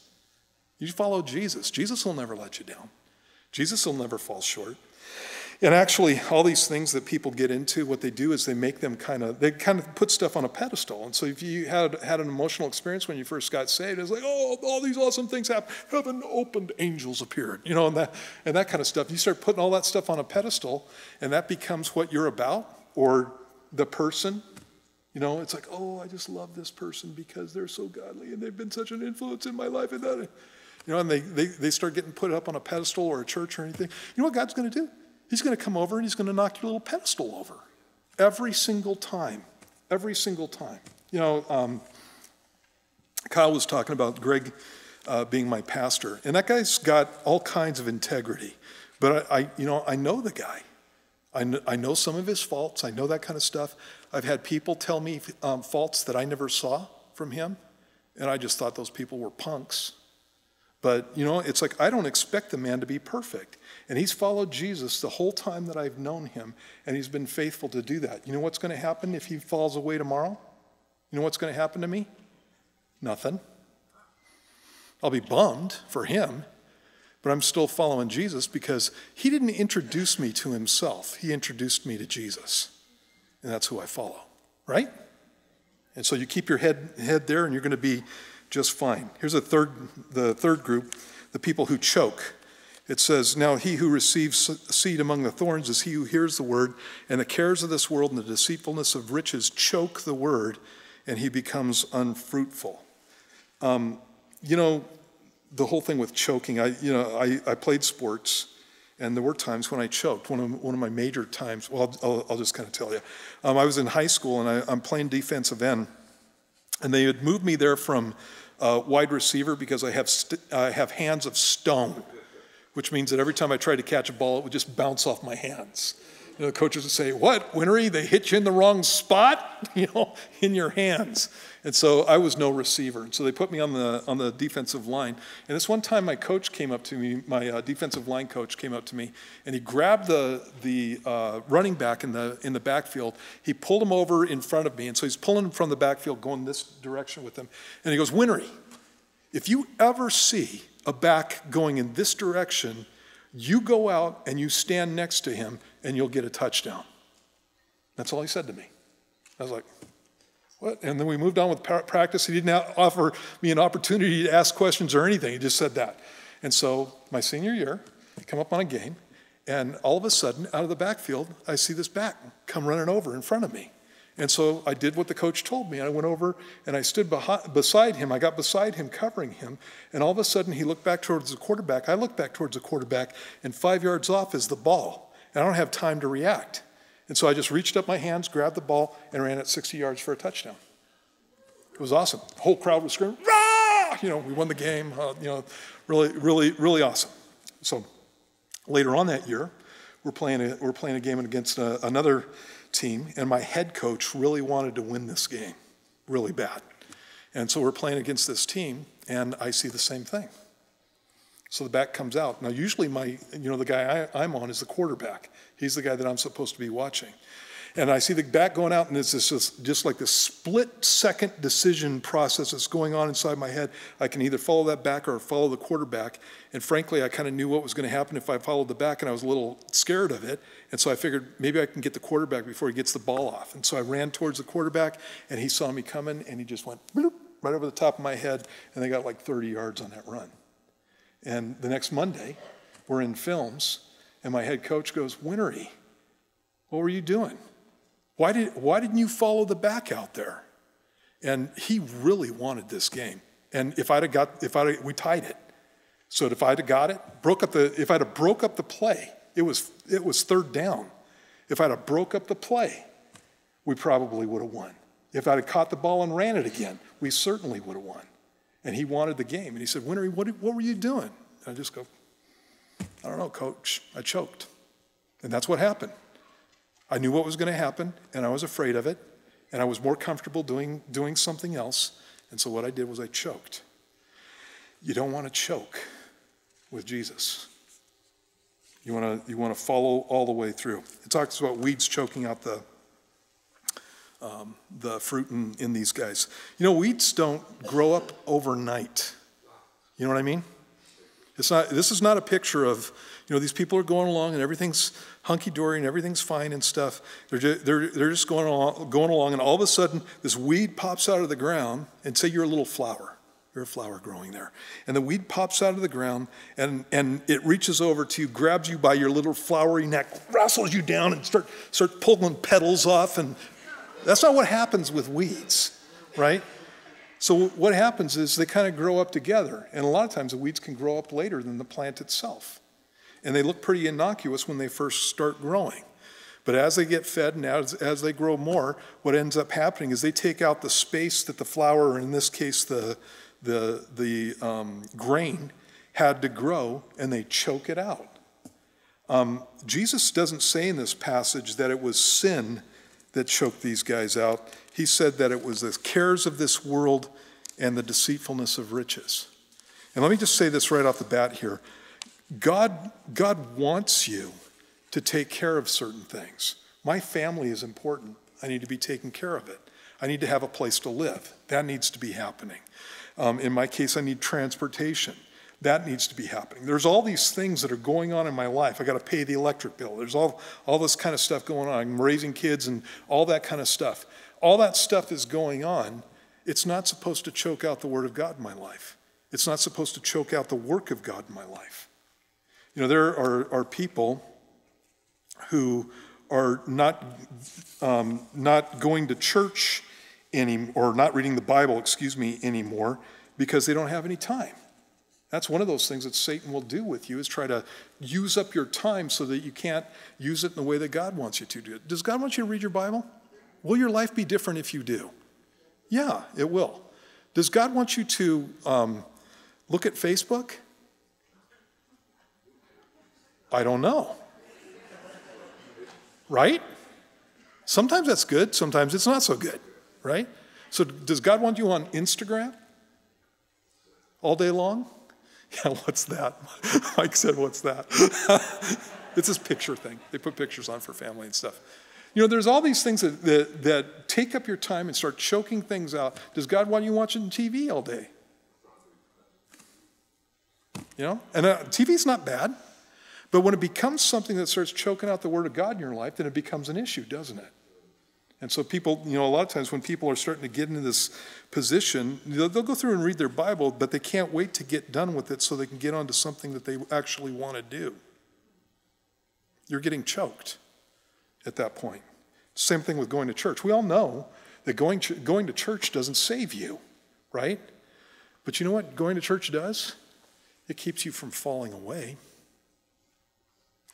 You follow Jesus. Jesus will never let you down. Jesus will never fall short. And actually, all these things that people get into, what they do is they make them kind of, they kind of put stuff on a pedestal. And so if you had, had an emotional experience when you first got saved, it's like, oh, all these awesome things happen. Heaven opened, angels appeared, you know, and that, and that kind of stuff. You start putting all that stuff on a pedestal, and that becomes what you're about or the person. You know, it's like, oh, I just love this person because they're so godly and they've been such an influence in my life. And that, you know, and they, they, they start getting put up on a pedestal or a church or anything. You know what God's going to do? He's going to come over and he's going to knock your little pedestal over every single time. Every single time. You know, um, Kyle was talking about Greg uh, being my pastor, and that guy's got all kinds of integrity. But I, I you know, I know the guy. I know, I know, some of his faults. I know that kind of stuff. I've had people tell me um, faults that I never saw from him, and I just thought those people were punks. But, you know, it's like I don't expect the man to be perfect. And he's followed Jesus the whole time that I've known him, and he's been faithful to do that. You know what's going to happen if he falls away tomorrow? You know what's going to happen to me? Nothing. I'll be bummed for him, but I'm still following Jesus because he didn't introduce me to himself. He introduced me to Jesus. And that's who I follow, right? And so you keep your head, head there and you're going to be just fine. Here's a third, the third group the people who choke. It says, Now he who receives seed among the thorns is he who hears the word, and the cares of this world and the deceitfulness of riches choke the word, and he becomes unfruitful. Um, you know, the whole thing with choking, I, you know, I, I played sports, and there were times when I choked. One of, one of my major times, well, I'll, I'll just kind of tell you. Um, I was in high school, and I, I'm playing defensive end, and they had moved me there from uh, wide receiver because I have, I have hands of stone which means that every time I tried to catch a ball, it would just bounce off my hands. You know, the coaches would say, What, Whinery? They hit you in the wrong spot, you know, in your hands. And so I was no receiver. So they put me on the, on the defensive line. And this one time, my coach came up to me, my uh, defensive line coach came up to me, and he grabbed the, the uh, running back in the, in the backfield. He pulled him over in front of me. And so he's pulling him from the backfield, going this direction with him. And he goes, Whinery, if you ever see a back going in this direction, you go out and you stand next to him and you'll get a touchdown. That's all he said to me. I was like, what? And then we moved on with practice. He didn't offer me an opportunity to ask questions or anything. He just said that. And so my senior year, I come up on a game, and all of a sudden, out of the backfield, I see this back come running over in front of me. And so I did what the coach told me. I went over and I stood behind, beside him. I got beside him, covering him. And all of a sudden, he looked back towards the quarterback. I looked back towards the quarterback, and five yards off is the ball. And I don't have time to react. And so I just reached up my hands, grabbed the ball, and ran it 60 yards for a touchdown. It was awesome. The whole crowd was screaming, Rah! You know, we won the game. Uh, you know, really, really, really awesome. So later on that year, we're playing a, we're playing a game against uh, another team, and my head coach really wanted to win this game really bad. And so we're playing against this team, and I see the same thing. So the back comes out. Now, usually, my, you know, the guy I, I'm on is the quarterback. He's the guy that I'm supposed to be watching. And I see the back going out, and it's just, just like this split second decision process that's going on inside my head. I can either follow that back or follow the quarterback. And frankly, I kind of knew what was going to happen if I followed the back, and I was a little scared of it. And so I figured maybe I can get the quarterback before he gets the ball off. And so I ran towards the quarterback, and he saw me coming, and he just went bloop, right over the top of my head, and they got like 30 yards on that run. And the next Monday, we're in films, and my head coach goes, Whinery, what were you doing? Why, did, why didn't you follow the back out there? And he really wanted this game. And if I'd have got, if have, we tied it. So if I'd have got it, broke up the, if I'd have broke up the play, it was, it was third down. If I'd have broke up the play, we probably would have won. If I'd have caught the ball and ran it again, we certainly would have won. And he wanted the game. And he said, Whinery, what, what were you doing? And I just go, I don't know, coach. I choked. And that's what happened. I knew what was going to happen, and I was afraid of it, and I was more comfortable doing, doing something else. And so what I did was I choked. You don't want to choke with Jesus. You want to you want to follow all the way through. It talks about weeds choking out the um, the fruit in, in these guys. You know, weeds don't grow up overnight. You know what I mean? It's not. This is not a picture of you know these people are going along and everything's hunky dory and everything's fine and stuff. They're just, they're, they're just going along, going along, and all of a sudden this weed pops out of the ground. And say you're a little flower. You're a flower growing there. And the weed pops out of the ground and, and it reaches over to you, grabs you by your little flowery neck, wrestles you down, and start, start pulling petals off. And that's not what happens with weeds, right? So what happens is they kind of grow up together. And a lot of times the weeds can grow up later than the plant itself. And they look pretty innocuous when they first start growing. But as they get fed and as, as they grow more, what ends up happening is they take out the space that the flower, or in this case, the, the, the um, grain had to grow and they choke it out. Um, Jesus doesn't say in this passage that it was sin that choked these guys out. He said that it was the cares of this world and the deceitfulness of riches. And let me just say this right off the bat here God, God wants you to take care of certain things. My family is important. I need to be taking care of it. I need to have a place to live. That needs to be happening. Um, in my case, I need transportation. That needs to be happening. There's all these things that are going on in my life. I got to pay the electric bill. There's all, all this kind of stuff going on. I'm raising kids and all that kind of stuff. All that stuff is going on. It's not supposed to choke out the Word of God in my life. It's not supposed to choke out the work of God in my life. You know, there are, are people who are not, um, not going to church any, or not reading the Bible, excuse me, anymore because they don't have any time. That's one of those things that Satan will do with you is try to use up your time so that you can't use it in the way that God wants you to do it. Does God want you to read your Bible? Will your life be different if you do? Yeah, it will. Does God want you to um, look at Facebook? I don't know. Right? Sometimes that's good, sometimes it's not so good right? So, does God want you on Instagram all day long? Yeah, what's that? Mike said, What's that? it's this picture thing. They put pictures on for family and stuff. You know, there's all these things that, that, that take up your time and start choking things out. Does God want you watching TV all day? You know, and uh, TV's not bad, but when it becomes something that starts choking out the Word of God in your life, then it becomes an issue, doesn't it? And so people, you know, a lot of times when people are starting to get into this position, they'll, they'll, go through and read their Bible, but they can't wait to get done with it so they can get onto something that they actually want to do. You're getting choked at that point. Same thing with going to church. We all know that going, going to church doesn't save you, right? But you know what going to church does? It keeps you from falling away.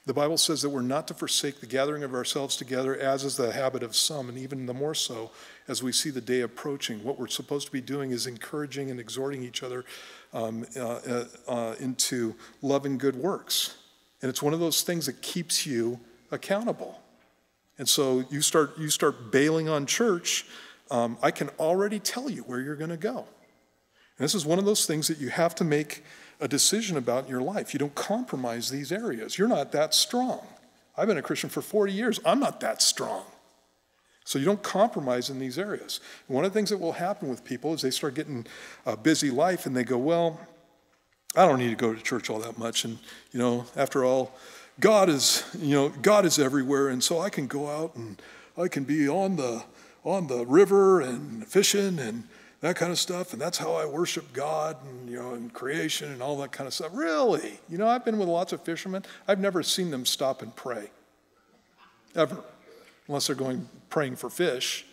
The Bible says that we're not to forsake the gathering of ourselves together, as is the habit of some, and even the more so as we see the day approaching. What we're supposed to be doing is encouraging and exhorting each other um, uh, uh, uh, into love and good works. And it's one of those things that keeps you accountable. And so you start, you start bailing on church, um, I can already tell you where you're going to go. And this is one of those things that you have to make a decision about your life. You don't compromise these areas. You're not that strong. I've been a Christian for 40 years. I'm not that strong. So you don't compromise in these areas. And one of the things that will happen with people is they start getting a busy life and they go, well, I don't need to go to church all that much. And, you know, after all, God is, you know, God is everywhere. And so I can go out and I can be on the, on the river and fishing and that kind of stuff. And that's how I worship God and, you know, and creation and all that kind of stuff. Really? You know, I've been with lots of fishermen. I've never seen them stop and pray. Ever. Unless they're going praying for fish.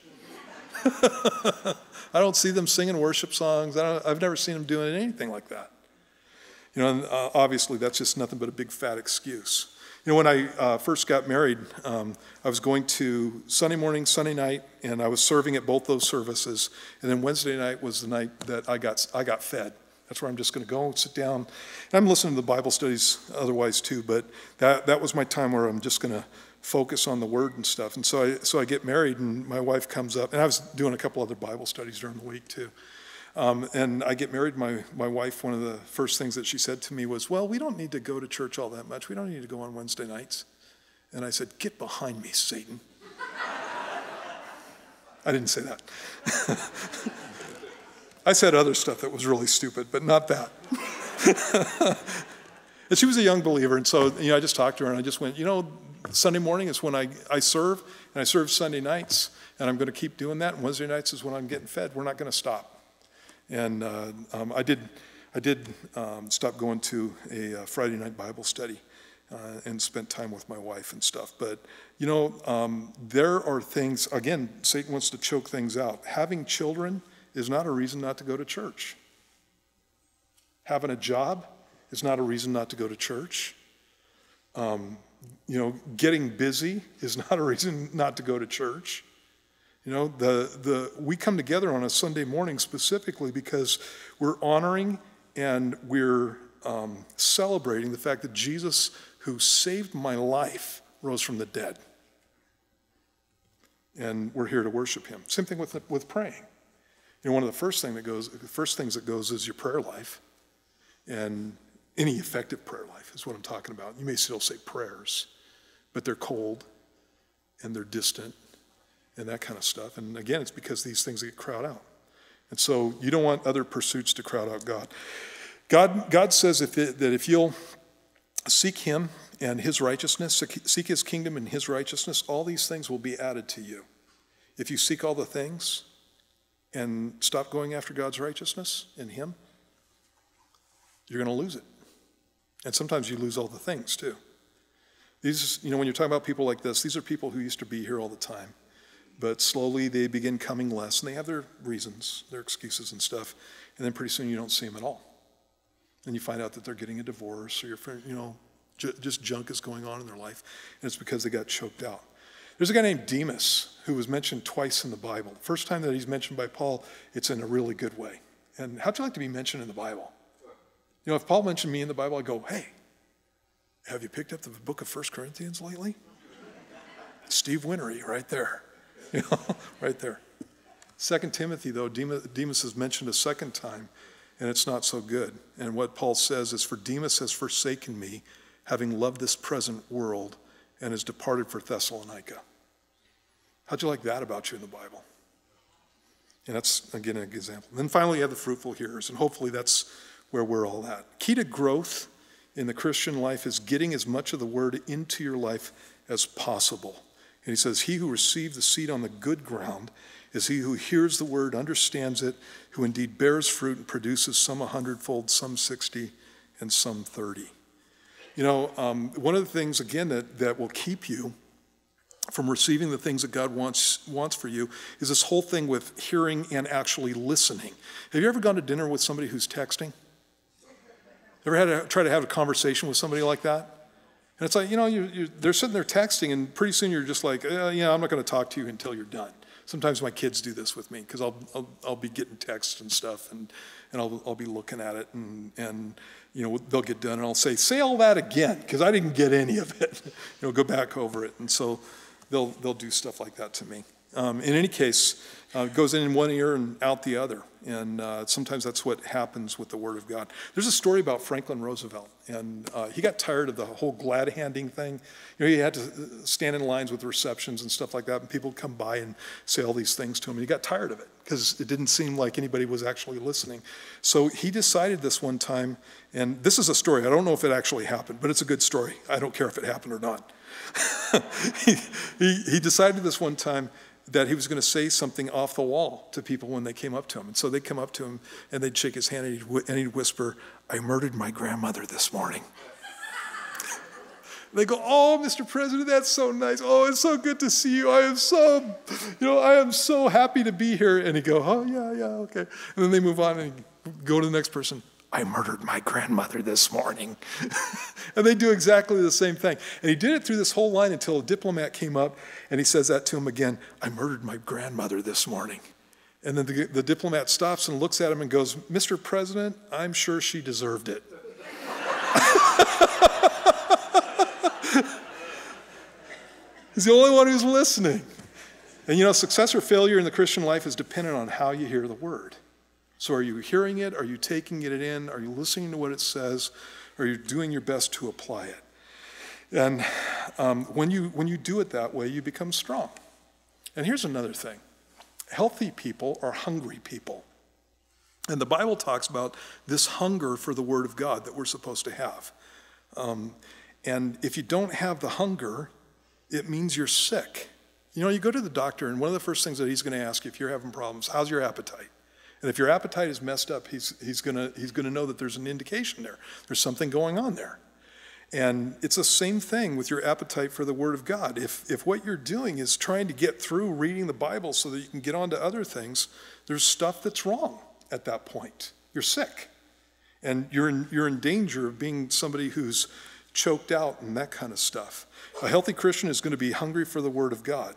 I don't see them singing worship songs. I have never seen them doing anything like that. You know, and, uh, obviously that's just nothing but a big fat excuse. You know, when I uh, first got married, um, I was going to Sunday morning, Sunday night, and I was serving at both those services. And then Wednesday night was the night that I got, I got fed. That's where I'm just going to go and sit down. And I'm listening to the Bible studies otherwise too, but that, that was my time where I'm just going to focus on the word and stuff. And so I, so I get married, and my wife comes up, and I was doing a couple other Bible studies during the week too. Um, and I get married, my, my wife, one of the first things that she said to me was, Well, we don't need to go to church all that much. We don't need to go on Wednesday nights. And I said, Get behind me, Satan. I didn't say that. I said other stuff that was really stupid, but not that. and she was a young believer, and so you know, I just talked to her and I just went, you know, Sunday morning is when I, I serve, and I serve Sunday nights, and I'm going to keep doing that. And Wednesday nights is when I'm getting fed. We're not going to stop. And uh, um, I did, I did um, stop going to a uh, Friday night Bible study uh, and spent time with my wife and stuff. But, you know, um, there are things, again, Satan wants to choke things out. Having children is not a reason not to go to church. Having a job is not a reason not to go to church. Um, you know, getting busy is not a reason not to go to church. You know, the, the, we come together on a Sunday morning specifically because we're honoring and we're um, celebrating the fact that Jesus, who saved my life, rose from the dead. And we're here to worship him. Same thing with, with praying. You know, one of the first, thing that goes, the first things that goes is your prayer life. And any effective prayer life is what I'm talking about. You may still say prayers, but they're cold and they're distant and that kind of stuff. And again, it's because these things get crowd out. And so you don't want other pursuits to crowd out God. God, God says if it, that if you'll seek Him and His righteousness, seek His kingdom and His righteousness, all these things will be added to you. If you seek all the things and stop going after God's righteousness in Him, you're going to lose it. And sometimes you lose all the things too. These, you know, when you're talking about people like this, these are people who used to be here all the time but slowly they begin coming less, and they have their reasons, their excuses and stuff, and then pretty soon you don't see them at all. And you find out that they're getting a divorce, or your friend, you know, j- just junk is going on in their life, and it's because they got choked out. There's a guy named Demas who was mentioned twice in the Bible. The first time that he's mentioned by Paul, it's in a really good way. And how'd you like to be mentioned in the Bible? You know, if Paul mentioned me in the Bible, I'd go, hey, have you picked up the book of First Corinthians lately? Steve Whinery right there. Right there. Second Timothy, though, Demas is mentioned a second time, and it's not so good. And what Paul says is, For Demas has forsaken me, having loved this present world, and has departed for Thessalonica. How'd you like that about you in the Bible? And that's, again, an example. And then finally, you have the fruitful hearers, and hopefully that's where we're all at. Key to growth in the Christian life is getting as much of the word into your life as possible. And he says, He who received the seed on the good ground is he who hears the word, understands it, who indeed bears fruit and produces some a hundredfold, some 60, and some 30. You know, um, one of the things, again, that, that will keep you from receiving the things that God wants, wants for you is this whole thing with hearing and actually listening. Have you ever gone to dinner with somebody who's texting? Ever had to try to have a conversation with somebody like that? And it's like, you know, you, you, they're sitting there texting, and pretty soon you're just like, uh, yeah, I'm not going to talk to you until you're done. Sometimes my kids do this with me because I'll, I'll, I'll, be getting texts and stuff, and, and I'll, I'll be looking at it, and, and you know, they'll get done, and I'll say, say all that again because I didn't get any of it. you know, go back over it. And so they'll, they'll do stuff like that to me. Um, in any case, uh, goes in in one ear and out the other. And uh, sometimes that's what happens with the Word of God. There's a story about Franklin Roosevelt, and uh, he got tired of the whole glad handing thing. You know, he had to uh, stand in lines with receptions and stuff like that, and people would come by and say all these things to him. And he got tired of it because it didn't seem like anybody was actually listening. So he decided this one time, and this is a story. I don't know if it actually happened, but it's a good story. I don't care if it happened or not. he, he, he decided this one time that he was going to say something off the wall to people when they came up to him. And so they'd come up to him and they'd shake his hand and he'd, and he'd whisper, I murdered my grandmother this morning. they go, Oh, Mr. President, that's so nice. Oh, it's so good to see you. I am so, you know, I am so happy to be here. And he'd go, Oh, yeah, yeah, okay. And then they move on and go to the next person. I murdered my grandmother this morning. and they do exactly the same thing. And he did it through this whole line until a diplomat came up and he says that to him again I murdered my grandmother this morning. And then the, the diplomat stops and looks at him and goes, Mr. President, I'm sure she deserved it. He's the only one who's listening. And you know, success or failure in the Christian life is dependent on how you hear the word. So, are you hearing it? Are you taking it in? Are you listening to what it says? Are you doing your best to apply it? And um, when, you, when you do it that way, you become strong. And here's another thing healthy people are hungry people. And the Bible talks about this hunger for the Word of God that we're supposed to have. Um, and if you don't have the hunger, it means you're sick. You know, you go to the doctor, and one of the first things that he's going to ask you if you're having problems, how's your appetite? And if your appetite is messed up, he's, he's going he's gonna know that there's an indication there. There's something going on there. And it's the same thing with your appetite for the Word of God. If, if what you're doing is trying to get through reading the Bible so that you can get on to other things, there's stuff that's wrong at that point. You're sick. And you're in, you're in danger of being somebody who's choked out and that kind of stuff. A healthy Christian is going to be hungry for the Word of God.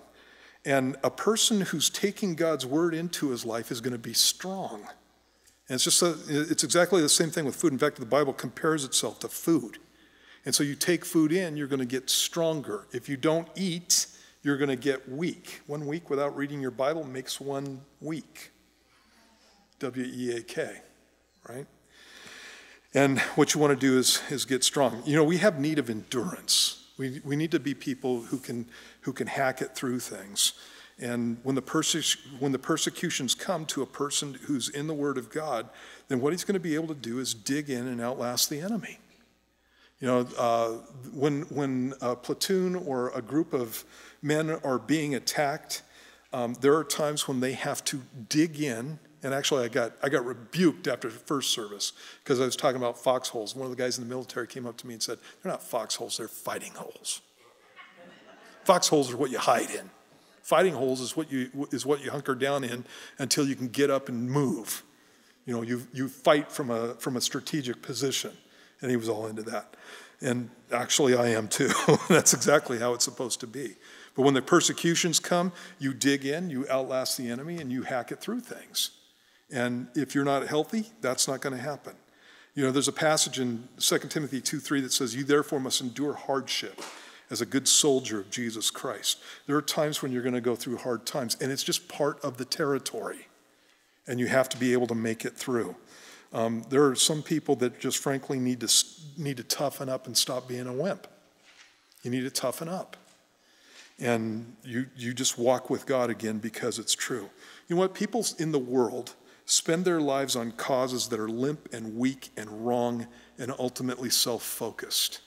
And a person who's taking God's word into his life is going to be strong. And it's just a, it's exactly the same thing with food. In fact, the Bible compares itself to food. And so you take food in, you're going to get stronger. If you don't eat, you're going to get weak. One week without reading your Bible makes one weak. W E A K, right? And what you want to do is, is get strong. You know, we have need of endurance. We, we need to be people who can, who can hack it through things. And when the, perse- when the persecutions come to a person who's in the Word of God, then what he's going to be able to do is dig in and outlast the enemy. You know, uh, when, when a platoon or a group of men are being attacked, um, there are times when they have to dig in. And actually, I got, I got rebuked after first service because I was talking about foxholes. One of the guys in the military came up to me and said, They're not foxholes, they're fighting holes. Foxholes are what you hide in. Fighting holes is what you, is what you hunker down in until you can get up and move. You know, you, you fight from a, from a strategic position. And he was all into that. And actually, I am too. That's exactly how it's supposed to be. But when the persecutions come, you dig in, you outlast the enemy, and you hack it through things. And if you're not healthy, that's not going to happen. You know, there's a passage in 2 Timothy 2 3 that says, You therefore must endure hardship as a good soldier of Jesus Christ. There are times when you're going to go through hard times, and it's just part of the territory, and you have to be able to make it through. Um, there are some people that just frankly need to, need to toughen up and stop being a wimp. You need to toughen up. And you, you just walk with God again because it's true. You know what? People in the world spend their lives on causes that are limp and weak and wrong and ultimately self focused.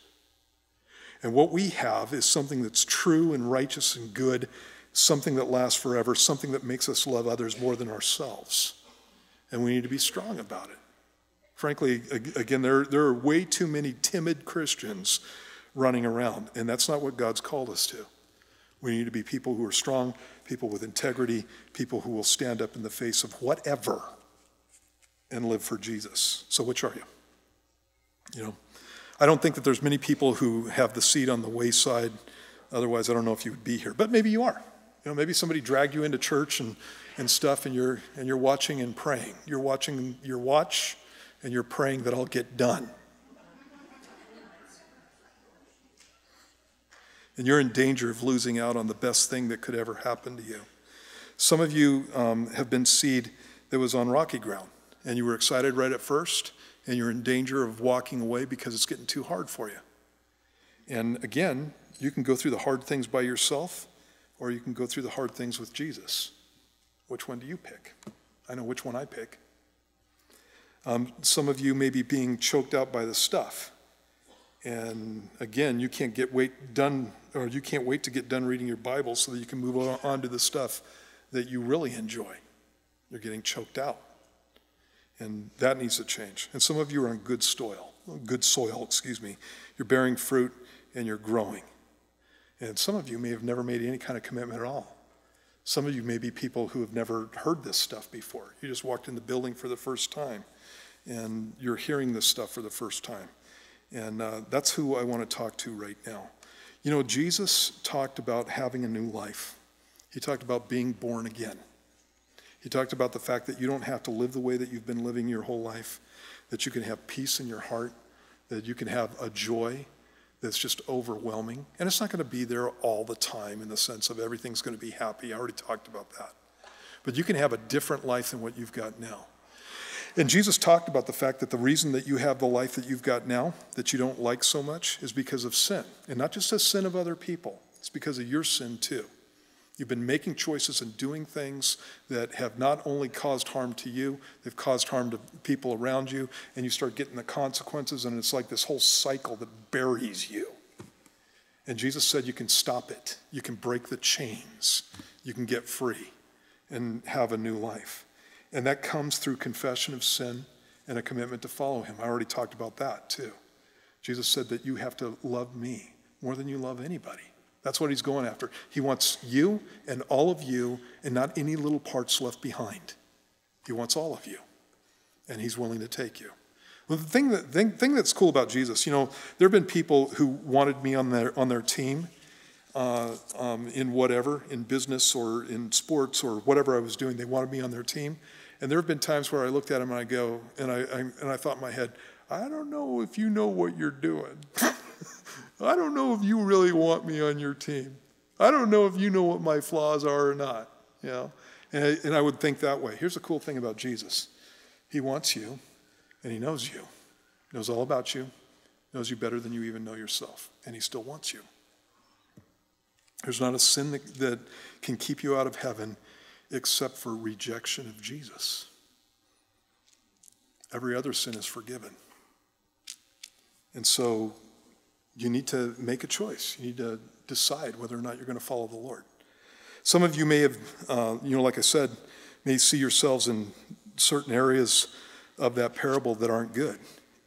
And what we have is something that's true and righteous and good, something that lasts forever, something that makes us love others more than ourselves. And we need to be strong about it. Frankly, again, there, there are way too many timid Christians running around, and that's not what God's called us to. We need to be people who are strong, people with integrity, people who will stand up in the face of whatever and live for Jesus. So, which are you? You know, I don't think that there's many people who have the seat on the wayside. Otherwise, I don't know if you would be here. But maybe you are. You know, maybe somebody dragged you into church and, and stuff, and you're and you're watching and praying. You're watching your watch, and you're praying that I'll get done. And you're in danger of losing out on the best thing that could ever happen to you. Some of you um, have been seed that was on rocky ground, and you were excited right at first, and you're in danger of walking away because it's getting too hard for you. And again, you can go through the hard things by yourself, or you can go through the hard things with Jesus. Which one do you pick? I know which one I pick. Um, some of you may be being choked out by the stuff. And again, you can't get wait done, or you can't wait to get done reading your Bible so that you can move on to the stuff that you really enjoy. You're getting choked out. And that needs to change. And some of you are on good soil, good soil, excuse me. You're bearing fruit and you're growing. And some of you may have never made any kind of commitment at all. Some of you may be people who have never heard this stuff before. You just walked in the building for the first time and you're hearing this stuff for the first time. And uh, that's who I want to talk to right now. You know, Jesus talked about having a new life, he talked about being born again. He talked about the fact that you don't have to live the way that you've been living your whole life, that you can have peace in your heart, that you can have a joy that's just overwhelming. And it's not going to be there all the time in the sense of everything's going to be happy. I already talked about that. But you can have a different life than what you've got now. And Jesus talked about the fact that the reason that you have the life that you've got now, that you don't like so much, is because of sin. And not just the sin of other people, it's because of your sin too. You've been making choices and doing things that have not only caused harm to you, they've caused harm to people around you, and you start getting the consequences, and it's like this whole cycle that buries you. And Jesus said you can stop it, you can break the chains, you can get free and have a new life. And that comes through confession of sin and a commitment to follow him. I already talked about that too. Jesus said that you have to love me more than you love anybody. That's what he's going after. He wants you and all of you and not any little parts left behind. He wants all of you. And he's willing to take you. Well, the thing, that, thing, thing that's cool about Jesus, you know, there have been people who wanted me on their, on their team uh, um, in whatever, in business or in sports or whatever I was doing. They wanted me on their team. And there have been times where I looked at them and I go, and I, I and I thought in my head, I don't know if you know what you're doing. I don't know if you really want me on your team. I don't know if you know what my flaws are or not. You know? And I, and I would think that way. Here's the cool thing about Jesus He wants you, and He knows you, he knows all about you, knows you better than you even know yourself, and He still wants you. There's not a sin that, that can keep you out of heaven except for rejection of Jesus. Every other sin is forgiven. And so you need to make a choice. You need to decide whether or not you're going to follow the Lord. Some of you may have, uh, you know, like I said, may see yourselves in certain areas of that parable that aren't good,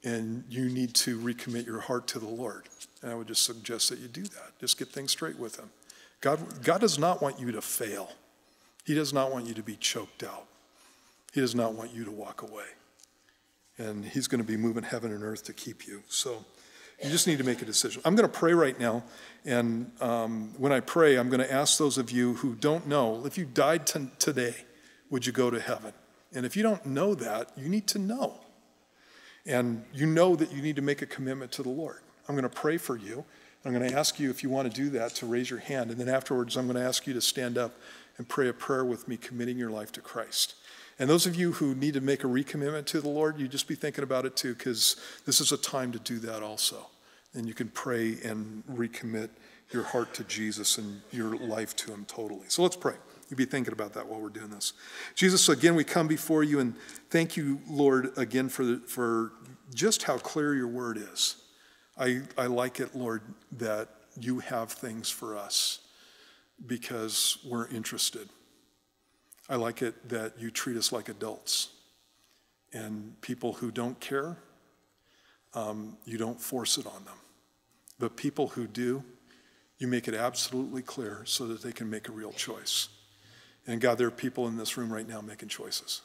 and you need to recommit your heart to the Lord. And I would just suggest that you do that. Just get things straight with Him. God, God does not want you to fail, He does not want you to be choked out, He does not want you to walk away. And He's going to be moving heaven and earth to keep you. So, you just need to make a decision. I'm going to pray right now. And um, when I pray, I'm going to ask those of you who don't know if you died today, would you go to heaven? And if you don't know that, you need to know. And you know that you need to make a commitment to the Lord. I'm going to pray for you. I'm going to ask you if you want to do that to raise your hand. And then afterwards, I'm going to ask you to stand up and pray a prayer with me, committing your life to Christ. And those of you who need to make a recommitment to the Lord, you just be thinking about it too, because this is a time to do that also. And you can pray and recommit your heart to Jesus and your life to Him totally. So let's pray. You be thinking about that while we're doing this. Jesus, again, we come before you and thank you, Lord, again for, for just how clear your word is. I, I like it, Lord, that you have things for us because we're interested. I like it that you treat us like adults. And people who don't care, um, you don't force it on them. But people who do, you make it absolutely clear so that they can make a real choice. And God, there are people in this room right now making choices.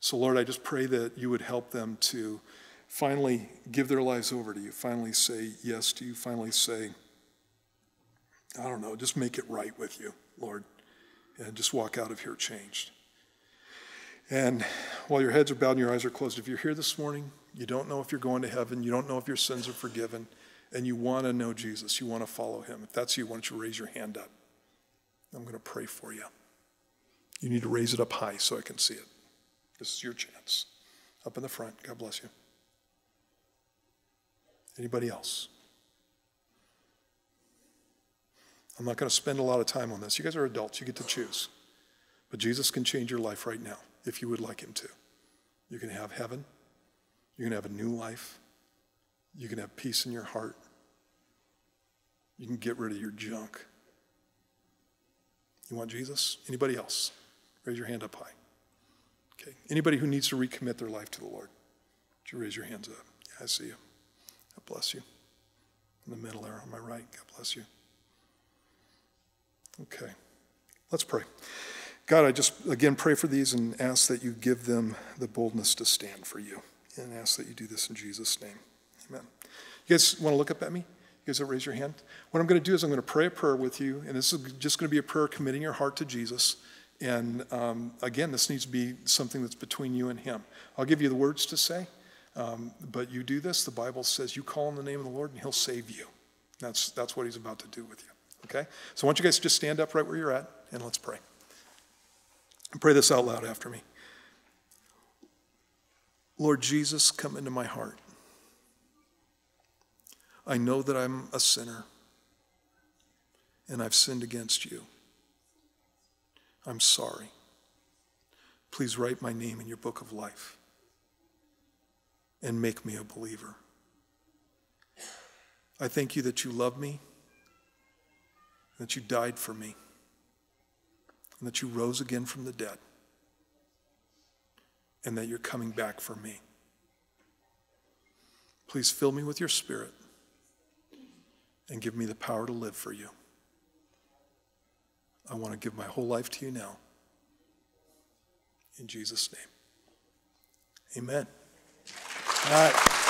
So, Lord, I just pray that you would help them to finally give their lives over to you, finally say yes to you, finally say, I don't know, just make it right with you, Lord and just walk out of here changed. And while your heads are bowed and your eyes are closed, if you're here this morning, you don't know if you're going to heaven, you don't know if your sins are forgiven, and you want to know Jesus, you want to follow him, if that's you, why don't you raise your hand up? I'm going to pray for you. You need to raise it up high so I can see it. This is your chance. Up in the front. God bless you. Anybody else? I'm not going to spend a lot of time on this. You guys are adults, you get to choose. But Jesus can change your life right now if you would like him to. You can have heaven, you can have a new life, you can have peace in your heart, you can get rid of your junk. You want Jesus? Anybody else? Raise your hand up high. Okay. Anybody who needs to recommit their life to the Lord? Would you raise your hands up? Yeah, I see you. God bless you. In the middle there on my right. God bless you. Okay. Let's pray. God, I just again pray for these and ask that you give them the boldness to stand for you. And ask that you do this in Jesus' name. Amen. You guys want to look up at me? You guys raise your hand. What I'm going to do is I'm going to pray a prayer with you, and this is just going to be a prayer committing your heart to Jesus. And um, again, this needs to be something that's between you and Him. I'll give you the words to say, um, but you do this. The Bible says you call on the name of the Lord, and He'll save you. That's, that's what He's about to do with you. Okay? So, I want you guys to just stand up right where you're at, and let's pray. And pray this out loud after me. Lord Jesus, come into my heart. I know that I'm a sinner and I've sinned against you. I'm sorry. Please write my name in your book of life and make me a believer. I thank you that you love me, that you died for me, and that you rose again from the dead, and that you're coming back for me. Please fill me with your spirit and give me the power to live for you. I want to give my whole life to you now. In Jesus' name. Amen. All right.